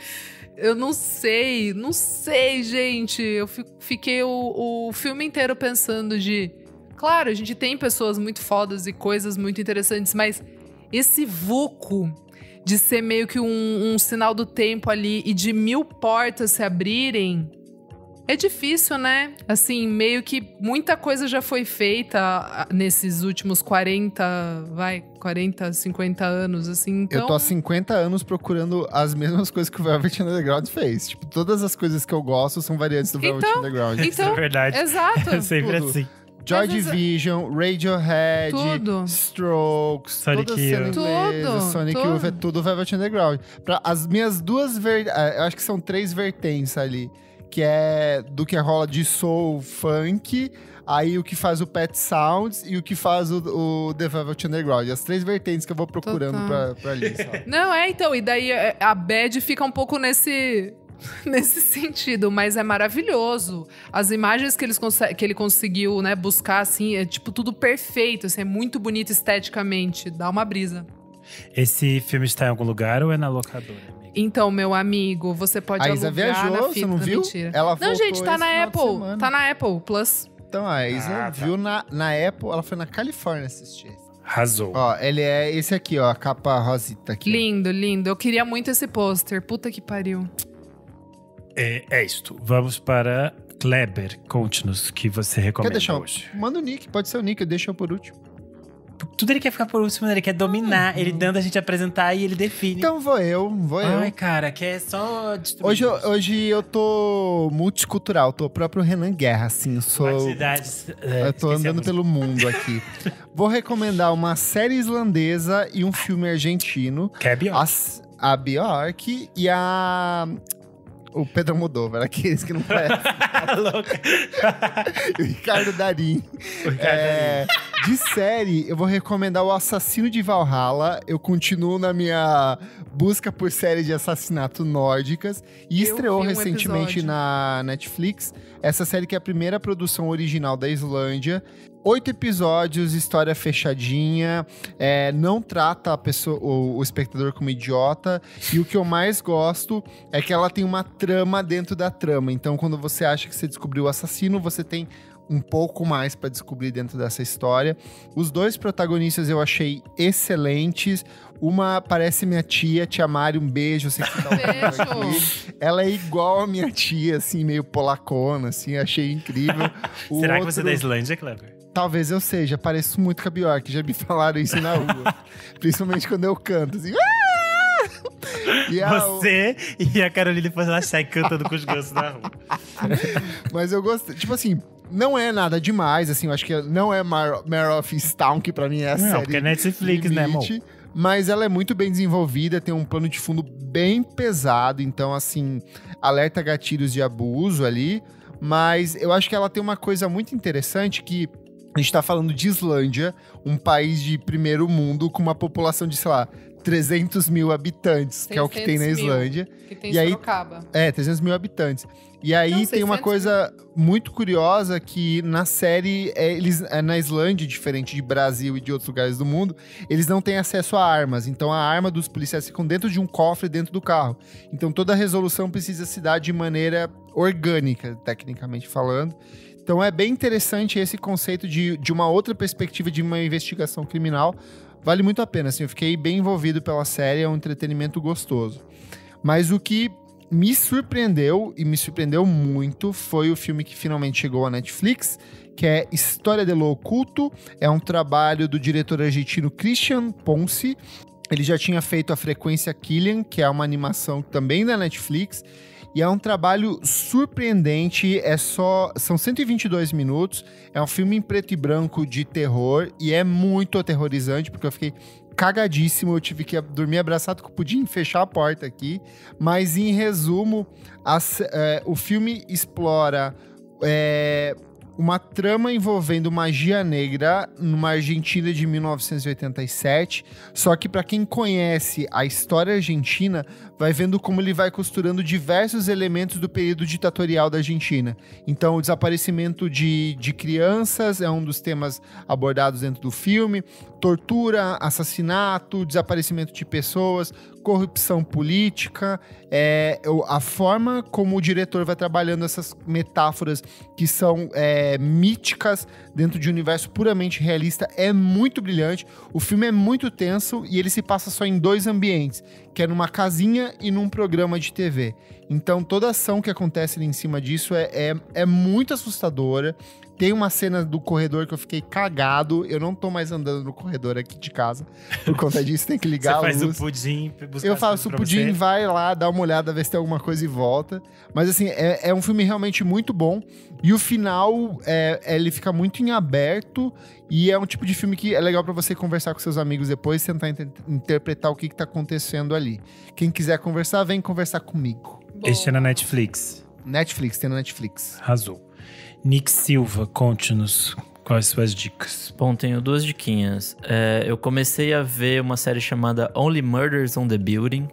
Eu não sei, não sei, gente. Eu fiquei o, o filme inteiro pensando de. Claro, a gente tem pessoas muito fodas e coisas muito interessantes, mas esse vuco de ser meio que um, um sinal do tempo ali e de mil portas se abrirem é difícil, né? Assim, meio que muita coisa já foi feita nesses últimos 40, vai, 40, 50 anos, assim. Então... Eu tô há 50 anos procurando as mesmas coisas que o Velvet Underground fez. Tipo, todas as coisas que eu gosto são variantes do Velvet então, Underground. Então, Isso é verdade. Exato. É sempre Tudo. assim. Joy Mas, Division, Radiohead, Tudo. Strokes, Sonic toda Youth. Tudo, Sonic tudo. Youth, é tudo Velvet Underground. Pra as minhas duas ver... eh, eu acho que são três vertentes ali, que é do que rola de soul, funk, aí o que faz o Pet Sounds e o que faz o, o The Velvet Underground. As três vertentes que eu vou procurando Total. pra, pra ali? Não, é, então, e daí é, a bad fica um pouco nesse. Nesse sentido, mas é maravilhoso. As imagens que, eles que ele conseguiu, né, buscar, assim, é tipo tudo perfeito, assim, é muito bonito esteticamente. Dá uma brisa. Esse filme está em algum lugar ou é na locadora? amiga? Então, meu amigo, você pode A Isa viajou, na você fita. não viu? Mentira. Ela Não, gente, tá na Apple. Tá na Apple Plus. Então, a Isa Ah, tá. viu na, na Apple, ela foi na Califórnia assistir. Arrasou. Ó, ele é esse aqui, ó, a capa rosita aqui. Lindo, lindo. Eu queria muito esse pôster. Puta que pariu. É, é isto. Vamos para Kleber. Conte-nos o que você Quer recomenda deixar? um- hoje. Manda o nick, pode ser o nick, deixa eu por último. Tudo ele quer ficar por último, né? ele quer dominar. Ele dando a gente apresentar e ele define. Então vou eu, vou Ai, eu. cara, quer só destruir. Hoje, eu- hoje eu tô multicultural, tô o próprio Renan Guerra, assim, eu sou... Atividades, é, Eu tô a andando pelo mundo aqui. Vou recomendar uma série islandesa e um filme argentino. Que é pior. As- a Bjork e a... O Pedro Almodóvar, aqueles que não parecem. Louca. o Ricardo Darim. O Ricardo É, de série, eu vou recomendar O Assassino de Valhalla. Eu continuo na minha busca por série de assassinato nórdicas. E Eu estreou um recentemente episódio. na Netflix. Essa série que é a primeira produção original da Islândia. Oito episódios, história fechadinha. é, não trata a pessoa, o, o espectador como idiota. E o que eu mais gosto é que ela tem uma trama dentro da trama. Então, quando você acha que você descobriu o assassino, você tem um pouco mais pra descobrir dentro dessa história. Os dois protagonistas eu achei excelentes. Uma parece minha tia, tia Mari, um beijo, você que tá aqui. Ela é igual a minha tia, assim, meio polacona, assim, achei incrível. O Será que outro- você é da Islândia, Kleber? Talvez eu seja, pareço muito com a Bjork, já me falaram isso na rua. Principalmente quando eu canto, assim. "Ah!" E a- Você e a Carolina depois ela sai cantando com os gansos na rua. Mas eu gostei. Tipo assim, não é nada demais, assim, eu acho que não é Mar Mare of Easttown, que pra mim é a Não, série. porque é Netflix, né, amor? limite, Mas ela é muito bem desenvolvida, tem um plano de fundo bem pesado, então, assim, alerta gatilhos de abuso ali. Mas eu acho que ela tem uma coisa muito interessante que a gente tá falando de Islândia, um país de primeiro mundo com uma população de, sei lá, 300 mil habitantes, que é o que tem na 600 mil. Islândia. Que tem E aí-. É, 300 mil habitantes. E aí Não, tem uma 600 coisa muito curiosa que na série, é, eles, é, na Islândia, diferente de Brasil e de outros lugares do mundo, eles não têm acesso a armas. Então a arma dos policiais ficam dentro de um cofre dentro do carro. Então toda a resolução precisa se dar de maneira orgânica, tecnicamente falando. Então é bem interessante esse conceito de, de uma outra perspectiva de uma investigação criminal. Vale muito a pena, assim, eu fiquei bem envolvido pela série, é um entretenimento gostoso. Mas o que me surpreendeu, e me surpreendeu muito, foi o filme que finalmente chegou à Netflix, que é História de lo Oculto. É um trabalho do diretor argentino Christian Ponce. Ele já tinha feito a Frequência Killian, que é uma animação também da Netflix. E é um trabalho surpreendente, é só são 122 minutos, é um filme em preto e branco de terror e é muito aterrorizante porque eu fiquei cagadíssimo, eu tive que dormir abraçado com o pudim, fechar a porta aqui, mas em resumo, as, é, o filme explora é, uma trama envolvendo magia negra numa Argentina de 1987. Só que para quem conhece a história argentina, vai vendo como ele vai costurando diversos elementos do período ditatorial da Argentina. Então, o desaparecimento de, de crianças é um dos temas abordados dentro do filme, tortura, assassinato, desaparecimento de pessoas, corrupção política, é, a forma como o diretor vai trabalhando essas metáforas que são é, míticas dentro de um universo puramente realista é muito brilhante. O filme é muito tenso e ele se passa só em dois ambientes, que é numa casinha e num programa de TV. Então toda ação que acontece ali em cima disso é, é, é muito assustadora. Tem uma cena do corredor que eu fiquei cagado. Eu não tô mais andando no corredor aqui de casa. Por conta disso, tem que ligar você a faz luz. o pudim. Eu faço o pudim, você. vai lá, dá uma olhada, ver se tem alguma coisa e volta. Mas assim, é, é um filme realmente muito bom. E o final, é, ele fica muito em aberto. E é um tipo de filme que é legal para você conversar com seus amigos depois, tentar inter interpretar o que, que tá acontecendo ali. Quem quiser conversar, vem conversar comigo. Este é na Netflix. Netflix, tem na Netflix. Arrasou. Nick Silva, conte-nos quais suas dicas. Bom, tenho duas diquinhas. É, eu comecei a ver uma série chamada Only Murders on the Building,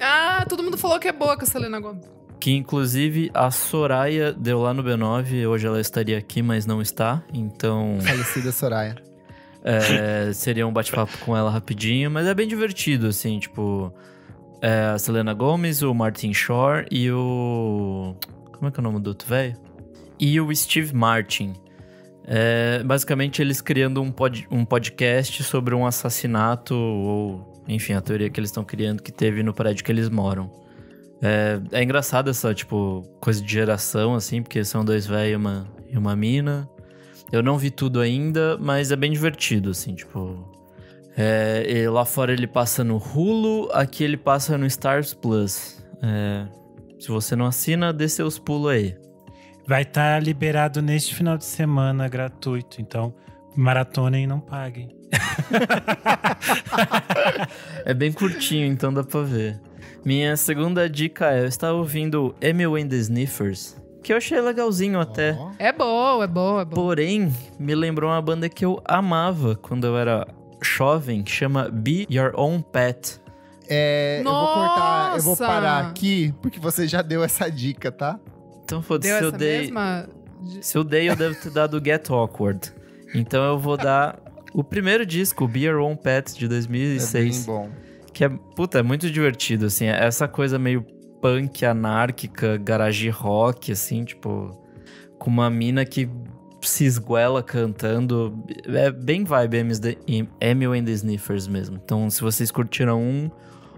Ah, todo mundo falou que é boa com a Selena Gomez. que inclusive a Soraya deu lá no B9. Hoje ela estaria aqui, mas não está. Então Falecida Soraya. é, seria um bate-papo com ela rapidinho. Mas é bem divertido, assim, tipo... é, a Selena Gomez, o Martin Shore e o... Como é que é o nome do outro velho? E o Steve Martin. É, basicamente, eles criando um, pod, um podcast sobre um assassinato, ou enfim, a teoria que eles estão criando que teve no prédio que eles moram. É, é engraçado essa, tipo, coisa de geração, assim, porque são dois velhos e uma, e uma mina. Eu não vi tudo ainda, mas é bem divertido, assim, tipo. É, lá fora ele passa no Hulu, aqui ele passa no Stars Plus. É, se você não assina, dê seus pulos aí. Vai estar liberado neste final de semana, gratuito. Então, maratonem e não paguem. É bem curtinho, então dá pra ver. Minha segunda dica é: eu estava ouvindo Emil and the Sniffers, que eu achei legalzinho até. É boa, é boa, é boa. Porém, me lembrou uma banda que eu amava quando eu era jovem, que chama Be Your Own Pet. É, eu vou cortar, eu vou parar aqui, porque você já deu essa dica, tá? Então, foda-se, se eu dei. mesma... de- Se eu dei, eu devo ter dado Get Awkward. Então eu vou dar o primeiro disco, Be Your Own Pet, de É bem 2006. bom. Que é, puta, é muito divertido, assim. é Essa coisa meio punk, anárquica, garage rock, assim, tipo... Com uma mina que se esguela cantando. É bem vibe Emil and the Sniffers mesmo. Então, se vocês curtiram um,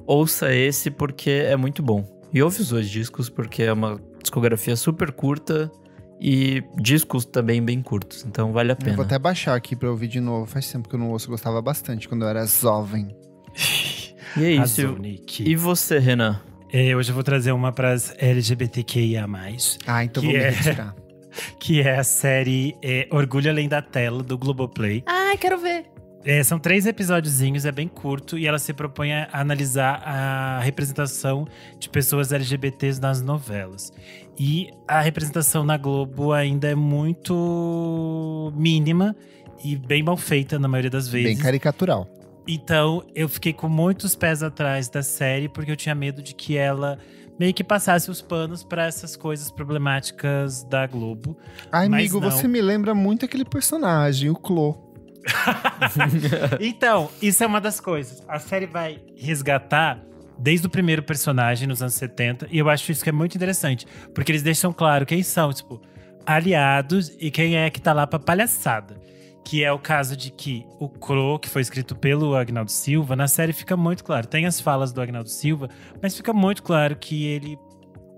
ouça esse porque é muito bom. E ouve os dois discos porque é uma discografia super curta e discos também bem curtos. Então, vale a Eu pena. vou até baixar aqui pra eu ouvir de novo. Faz tempo que eu não ouço, eu gostava bastante quando eu era jovem. E é isso. Nick. E você, Renan? É, hoje eu vou trazer uma para as LGBTQIA+, Ah, então vou é? me retirar. que é a série é, Orgulho Além da Tela, do Globoplay. Ai, quero ver. É, são três episódiozinhos, é bem curto, e ela se propõe a analisar a representação de pessoas LGBTs nas novelas. E a representação na Globo ainda é muito mínima e bem mal feita na maioria das vezes. Bem caricatural. Então, eu fiquei com muitos pés atrás da série, porque eu tinha medo de que ela meio que passasse os panos para essas coisas problemáticas da Globo. Ai, amigo, não. você me lembra muito aquele personagem, o Clo. Então, isso é uma das coisas. A série vai resgatar desde o primeiro personagem nos anos 70, e eu acho isso que é muito interessante, porque eles deixam claro quem são, tipo, aliados e quem é que tá lá pra palhaçada. Que é o caso de que o Crow, que foi escrito pelo Agnaldo Silva, na série fica muito claro. Tem as falas do Agnaldo Silva, mas fica muito claro que ele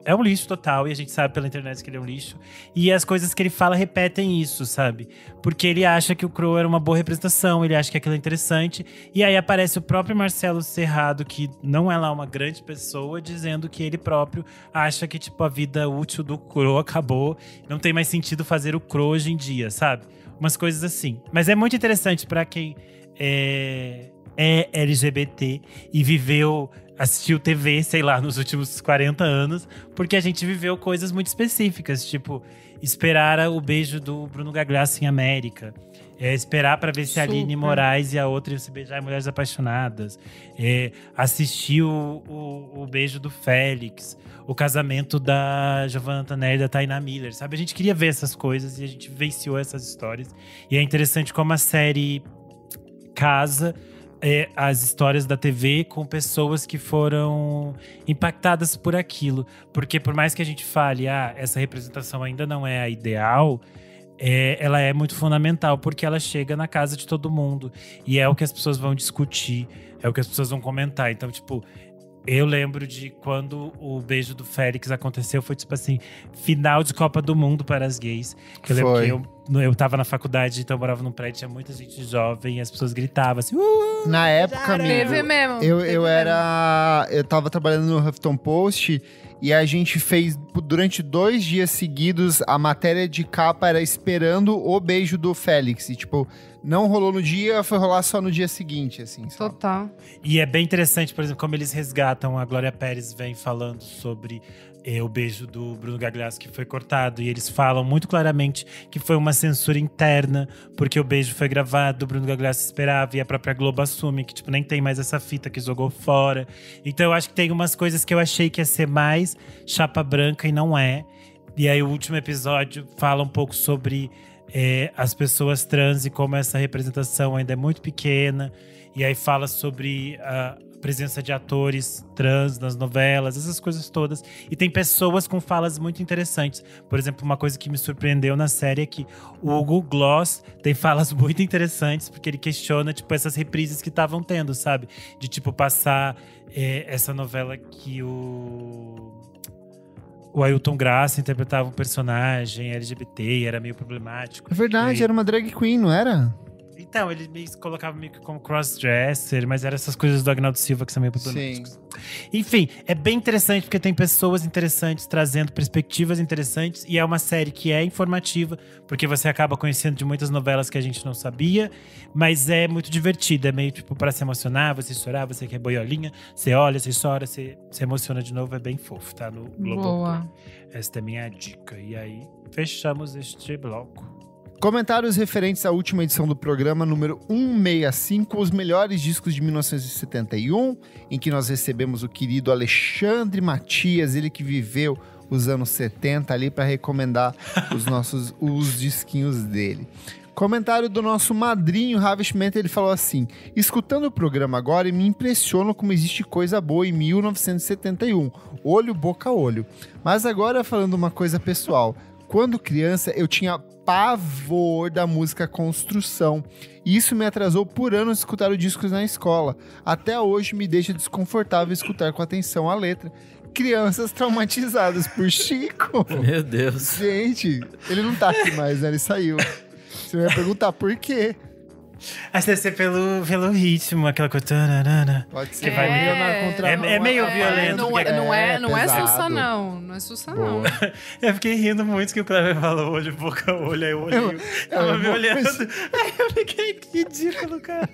é um lixo total, e a gente sabe pela internet que ele é um lixo. E as coisas que ele fala repetem isso, sabe? Porque ele acha que o Crow era uma boa representação, ele acha que aquilo é interessante. E aí aparece o próprio Marcelo Serrado, que não é lá uma grande pessoa, dizendo que ele próprio acha que, tipo, a vida útil do Crow acabou. Não tem mais sentido fazer o Crow hoje em dia, sabe? Umas coisas assim. Mas é muito interessante para quem é, é LGBT e viveu assistiu TV, sei lá, nos últimos 40 anos, porque a gente viveu coisas muito específicas, tipo esperar o beijo do Bruno Gagliasso em América, é, esperar para ver se a Aline Moraes e a outra iam se beijar em Mulheres Apaixonadas, é, assistir o, o, o, beijo do Félix, o casamento da Giovanna Tanner e da Taina Miller, sabe? A gente queria ver essas coisas e a gente vivenciou essas histórias. E é interessante como a série casa é, as histórias da TV com pessoas que foram impactadas por aquilo. Porque por mais que a gente fale, ah, essa representação ainda não é a ideal, é, ela é muito fundamental porque ela chega na casa de todo mundo e é o que as pessoas vão discutir, é o que as pessoas vão comentar. Então, tipo, eu lembro de quando o beijo do Félix aconteceu, foi tipo assim, final de Copa do Mundo para as gays. Eu lembro foi. que eu, eu tava na faculdade, então eu morava num prédio, tinha muita gente jovem, e as pessoas gritavam assim. Uh, na época, amigo, Teve mesmo. Eu, eu era. Eu tava trabalhando no Huffington Post e a gente fez durante dois dias seguidos a matéria de capa era esperando o beijo do Félix. E, tipo, não rolou no dia, foi rolar só no dia seguinte, assim. Sabe? Total. E é bem interessante, por exemplo, como eles resgatam. A Glória Pérez vem falando sobre é, o beijo do Bruno Gagliasso que foi cortado. E eles falam muito claramente que foi uma censura interna, porque o beijo foi gravado, o Bruno Gagliasso esperava, e a própria Globo assume que, tipo, nem tem mais essa fita que jogou fora. Então eu acho que tem umas coisas que eu achei que ia ser mais chapa branca e não é. E aí o último episódio fala um pouco sobre é, as pessoas trans e como essa representação ainda é muito pequena. E aí fala sobre presença de atores trans nas novelas, essas coisas todas. E tem pessoas com falas muito interessantes. Por exemplo, uma coisa que me surpreendeu na série é que o Hugo Gloss tem falas muito interessantes, porque ele questiona, tipo, essas reprises que estavam tendo, sabe? De, tipo, passar é, essa novela que o o Ailton Graça interpretava um personagem LGBT e era meio problemático. É verdade, aí... era uma drag queen, não era? Então, ele me colocava meio que como crossdresser, mas eram essas coisas do Agnaldo Silva que são meio problemáticas. Sim. Enfim, é bem interessante porque tem pessoas interessantes trazendo perspectivas interessantes e é uma série que é informativa, porque você acaba conhecendo de muitas novelas que a gente não sabia, mas é muito divertida, é meio tipo para se emocionar, você chorar, você quer boiolinha, você olha, você chora, você se emociona de novo, é bem fofo, tá no Globo. Boa. Esta é a minha dica. E aí, fechamos este bloco. Comentários referentes à última edição do programa número 165, os melhores discos de 1971, em que nós recebemos o querido Alexandre Matias, ele que viveu os anos 70 ali para recomendar os nossos os disquinhos dele. Comentário do nosso madrinho Ravi Schmidt, ele falou assim: "Escutando o programa agora, me impressiona como existe coisa boa em 1971, olho boca olho. Mas agora falando uma coisa pessoal, quando criança eu tinha pavor da música Construção. Isso me atrasou por anos escutar os discos na escola. Até hoje me deixa desconfortável escutar com atenção a letra. Crianças traumatizadas por Chico. Meu Deus. Gente, ele não tá aqui mais, né? Ele saiu. Você vai perguntar por quê? Acho que deve ser pelo, pelo ritmo, aquela coisa. Pode ser. Que vai meio na contra é, é meio violento. Não, é, não é, não é, é sussa, não. Não é sussa, não. eu fiquei rindo muito que o Cleber falou olho, boca, olho. Aí eu olhei. Ela me olhando. Aí eu fiquei que ridículo, cara.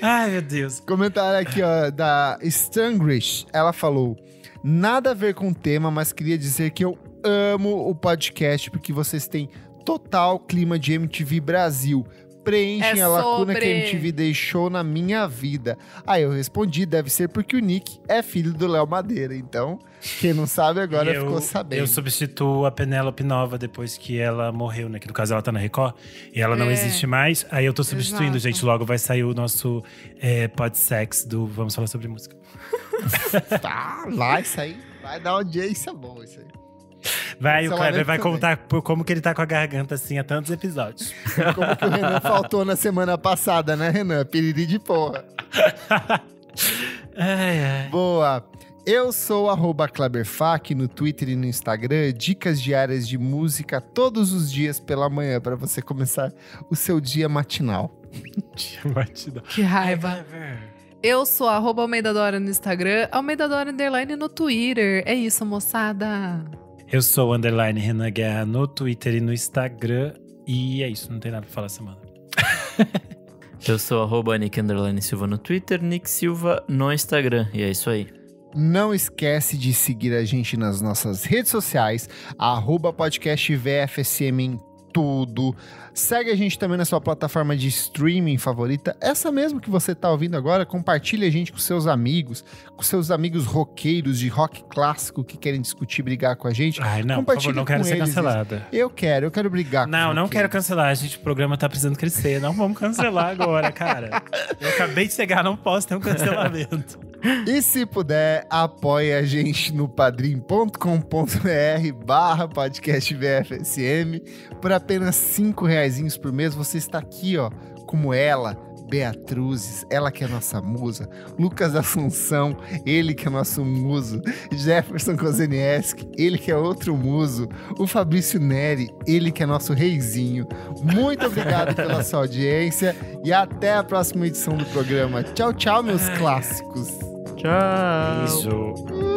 Ai, meu Deus. Comentário aqui, ó, da Strangrish. Ela falou: Nada a ver com o tema, mas queria dizer que eu amo o podcast porque vocês têm total clima de MTV Brasil preenchem é a lacuna sobre... que a MTV deixou na minha vida. Aí eu respondi, deve ser porque o Nick é filho do Léo Madeira. Então, quem não sabe agora eu, ficou sabendo. Eu substituo a Penélope Nova depois que ela morreu, né? Que no caso ela tá na Record e ela é. não existe mais. Aí eu tô substituindo, Exato. gente. Logo vai sair o nosso é, podsex do Vamos Falar Sobre Música. tá, lá isso aí vai dar audiência boa isso aí. Vai, o Kleber vai contar por como que ele tá com a garganta assim há tantos episódios. Como que o Renan faltou na semana passada, né, Renan? Piriri de porra. ai, ai. Boa. Eu sou arroba Kleberfac no Twitter e no Instagram, dicas diárias de música todos os dias pela manhã para você começar o seu dia matinal. Dia matinal. Que raiva. Eu sou arroba Almeida Dora no Instagram, Almeida Dora Underline no Twitter. É isso, moçada. Eu sou o underline Renan Guerra no Twitter e no Instagram. E é isso, não tem nada pra falar essa semana. Eu sou arroba Nick Underline Silva no Twitter, Nick Silva no Instagram. E é isso aí. Não esquece de seguir a gente nas nossas redes sociais, arroba podcast VFSM em tudo. Segue a gente também na sua plataforma de streaming favorita, essa mesmo que você está ouvindo agora. Compartilhe a gente com seus amigos, com seus amigos roqueiros de rock clássico que querem discutir, brigar com a gente. Ai, não, por favor, não quero ser cancelada. Eu quero, eu quero brigar Não, com não roqueiros. quero cancelar, gente. O programa tá precisando crescer. Não vamos cancelar agora, cara. Eu acabei de chegar, não posso ter um cancelamento. E se puder, apoie a gente no padrim.com.br barra podcast VFSM. Por apenas cinco reaisinhos por mês, você está aqui, ó, como ela, Beatruzes, ela que é nossa musa, Lucas Assunção, ele que é nosso muso, Jefferson Kozenieski, ele que é outro muso, o Fabrício Neri, ele que é nosso reizinho. Muito obrigado pela sua audiência e até a próxima edição do programa. Tchau, tchau, meus clássicos. Tchau. Isso.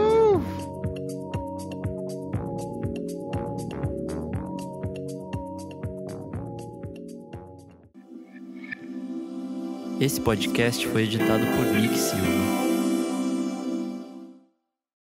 Esse podcast foi editado por Nick Silva.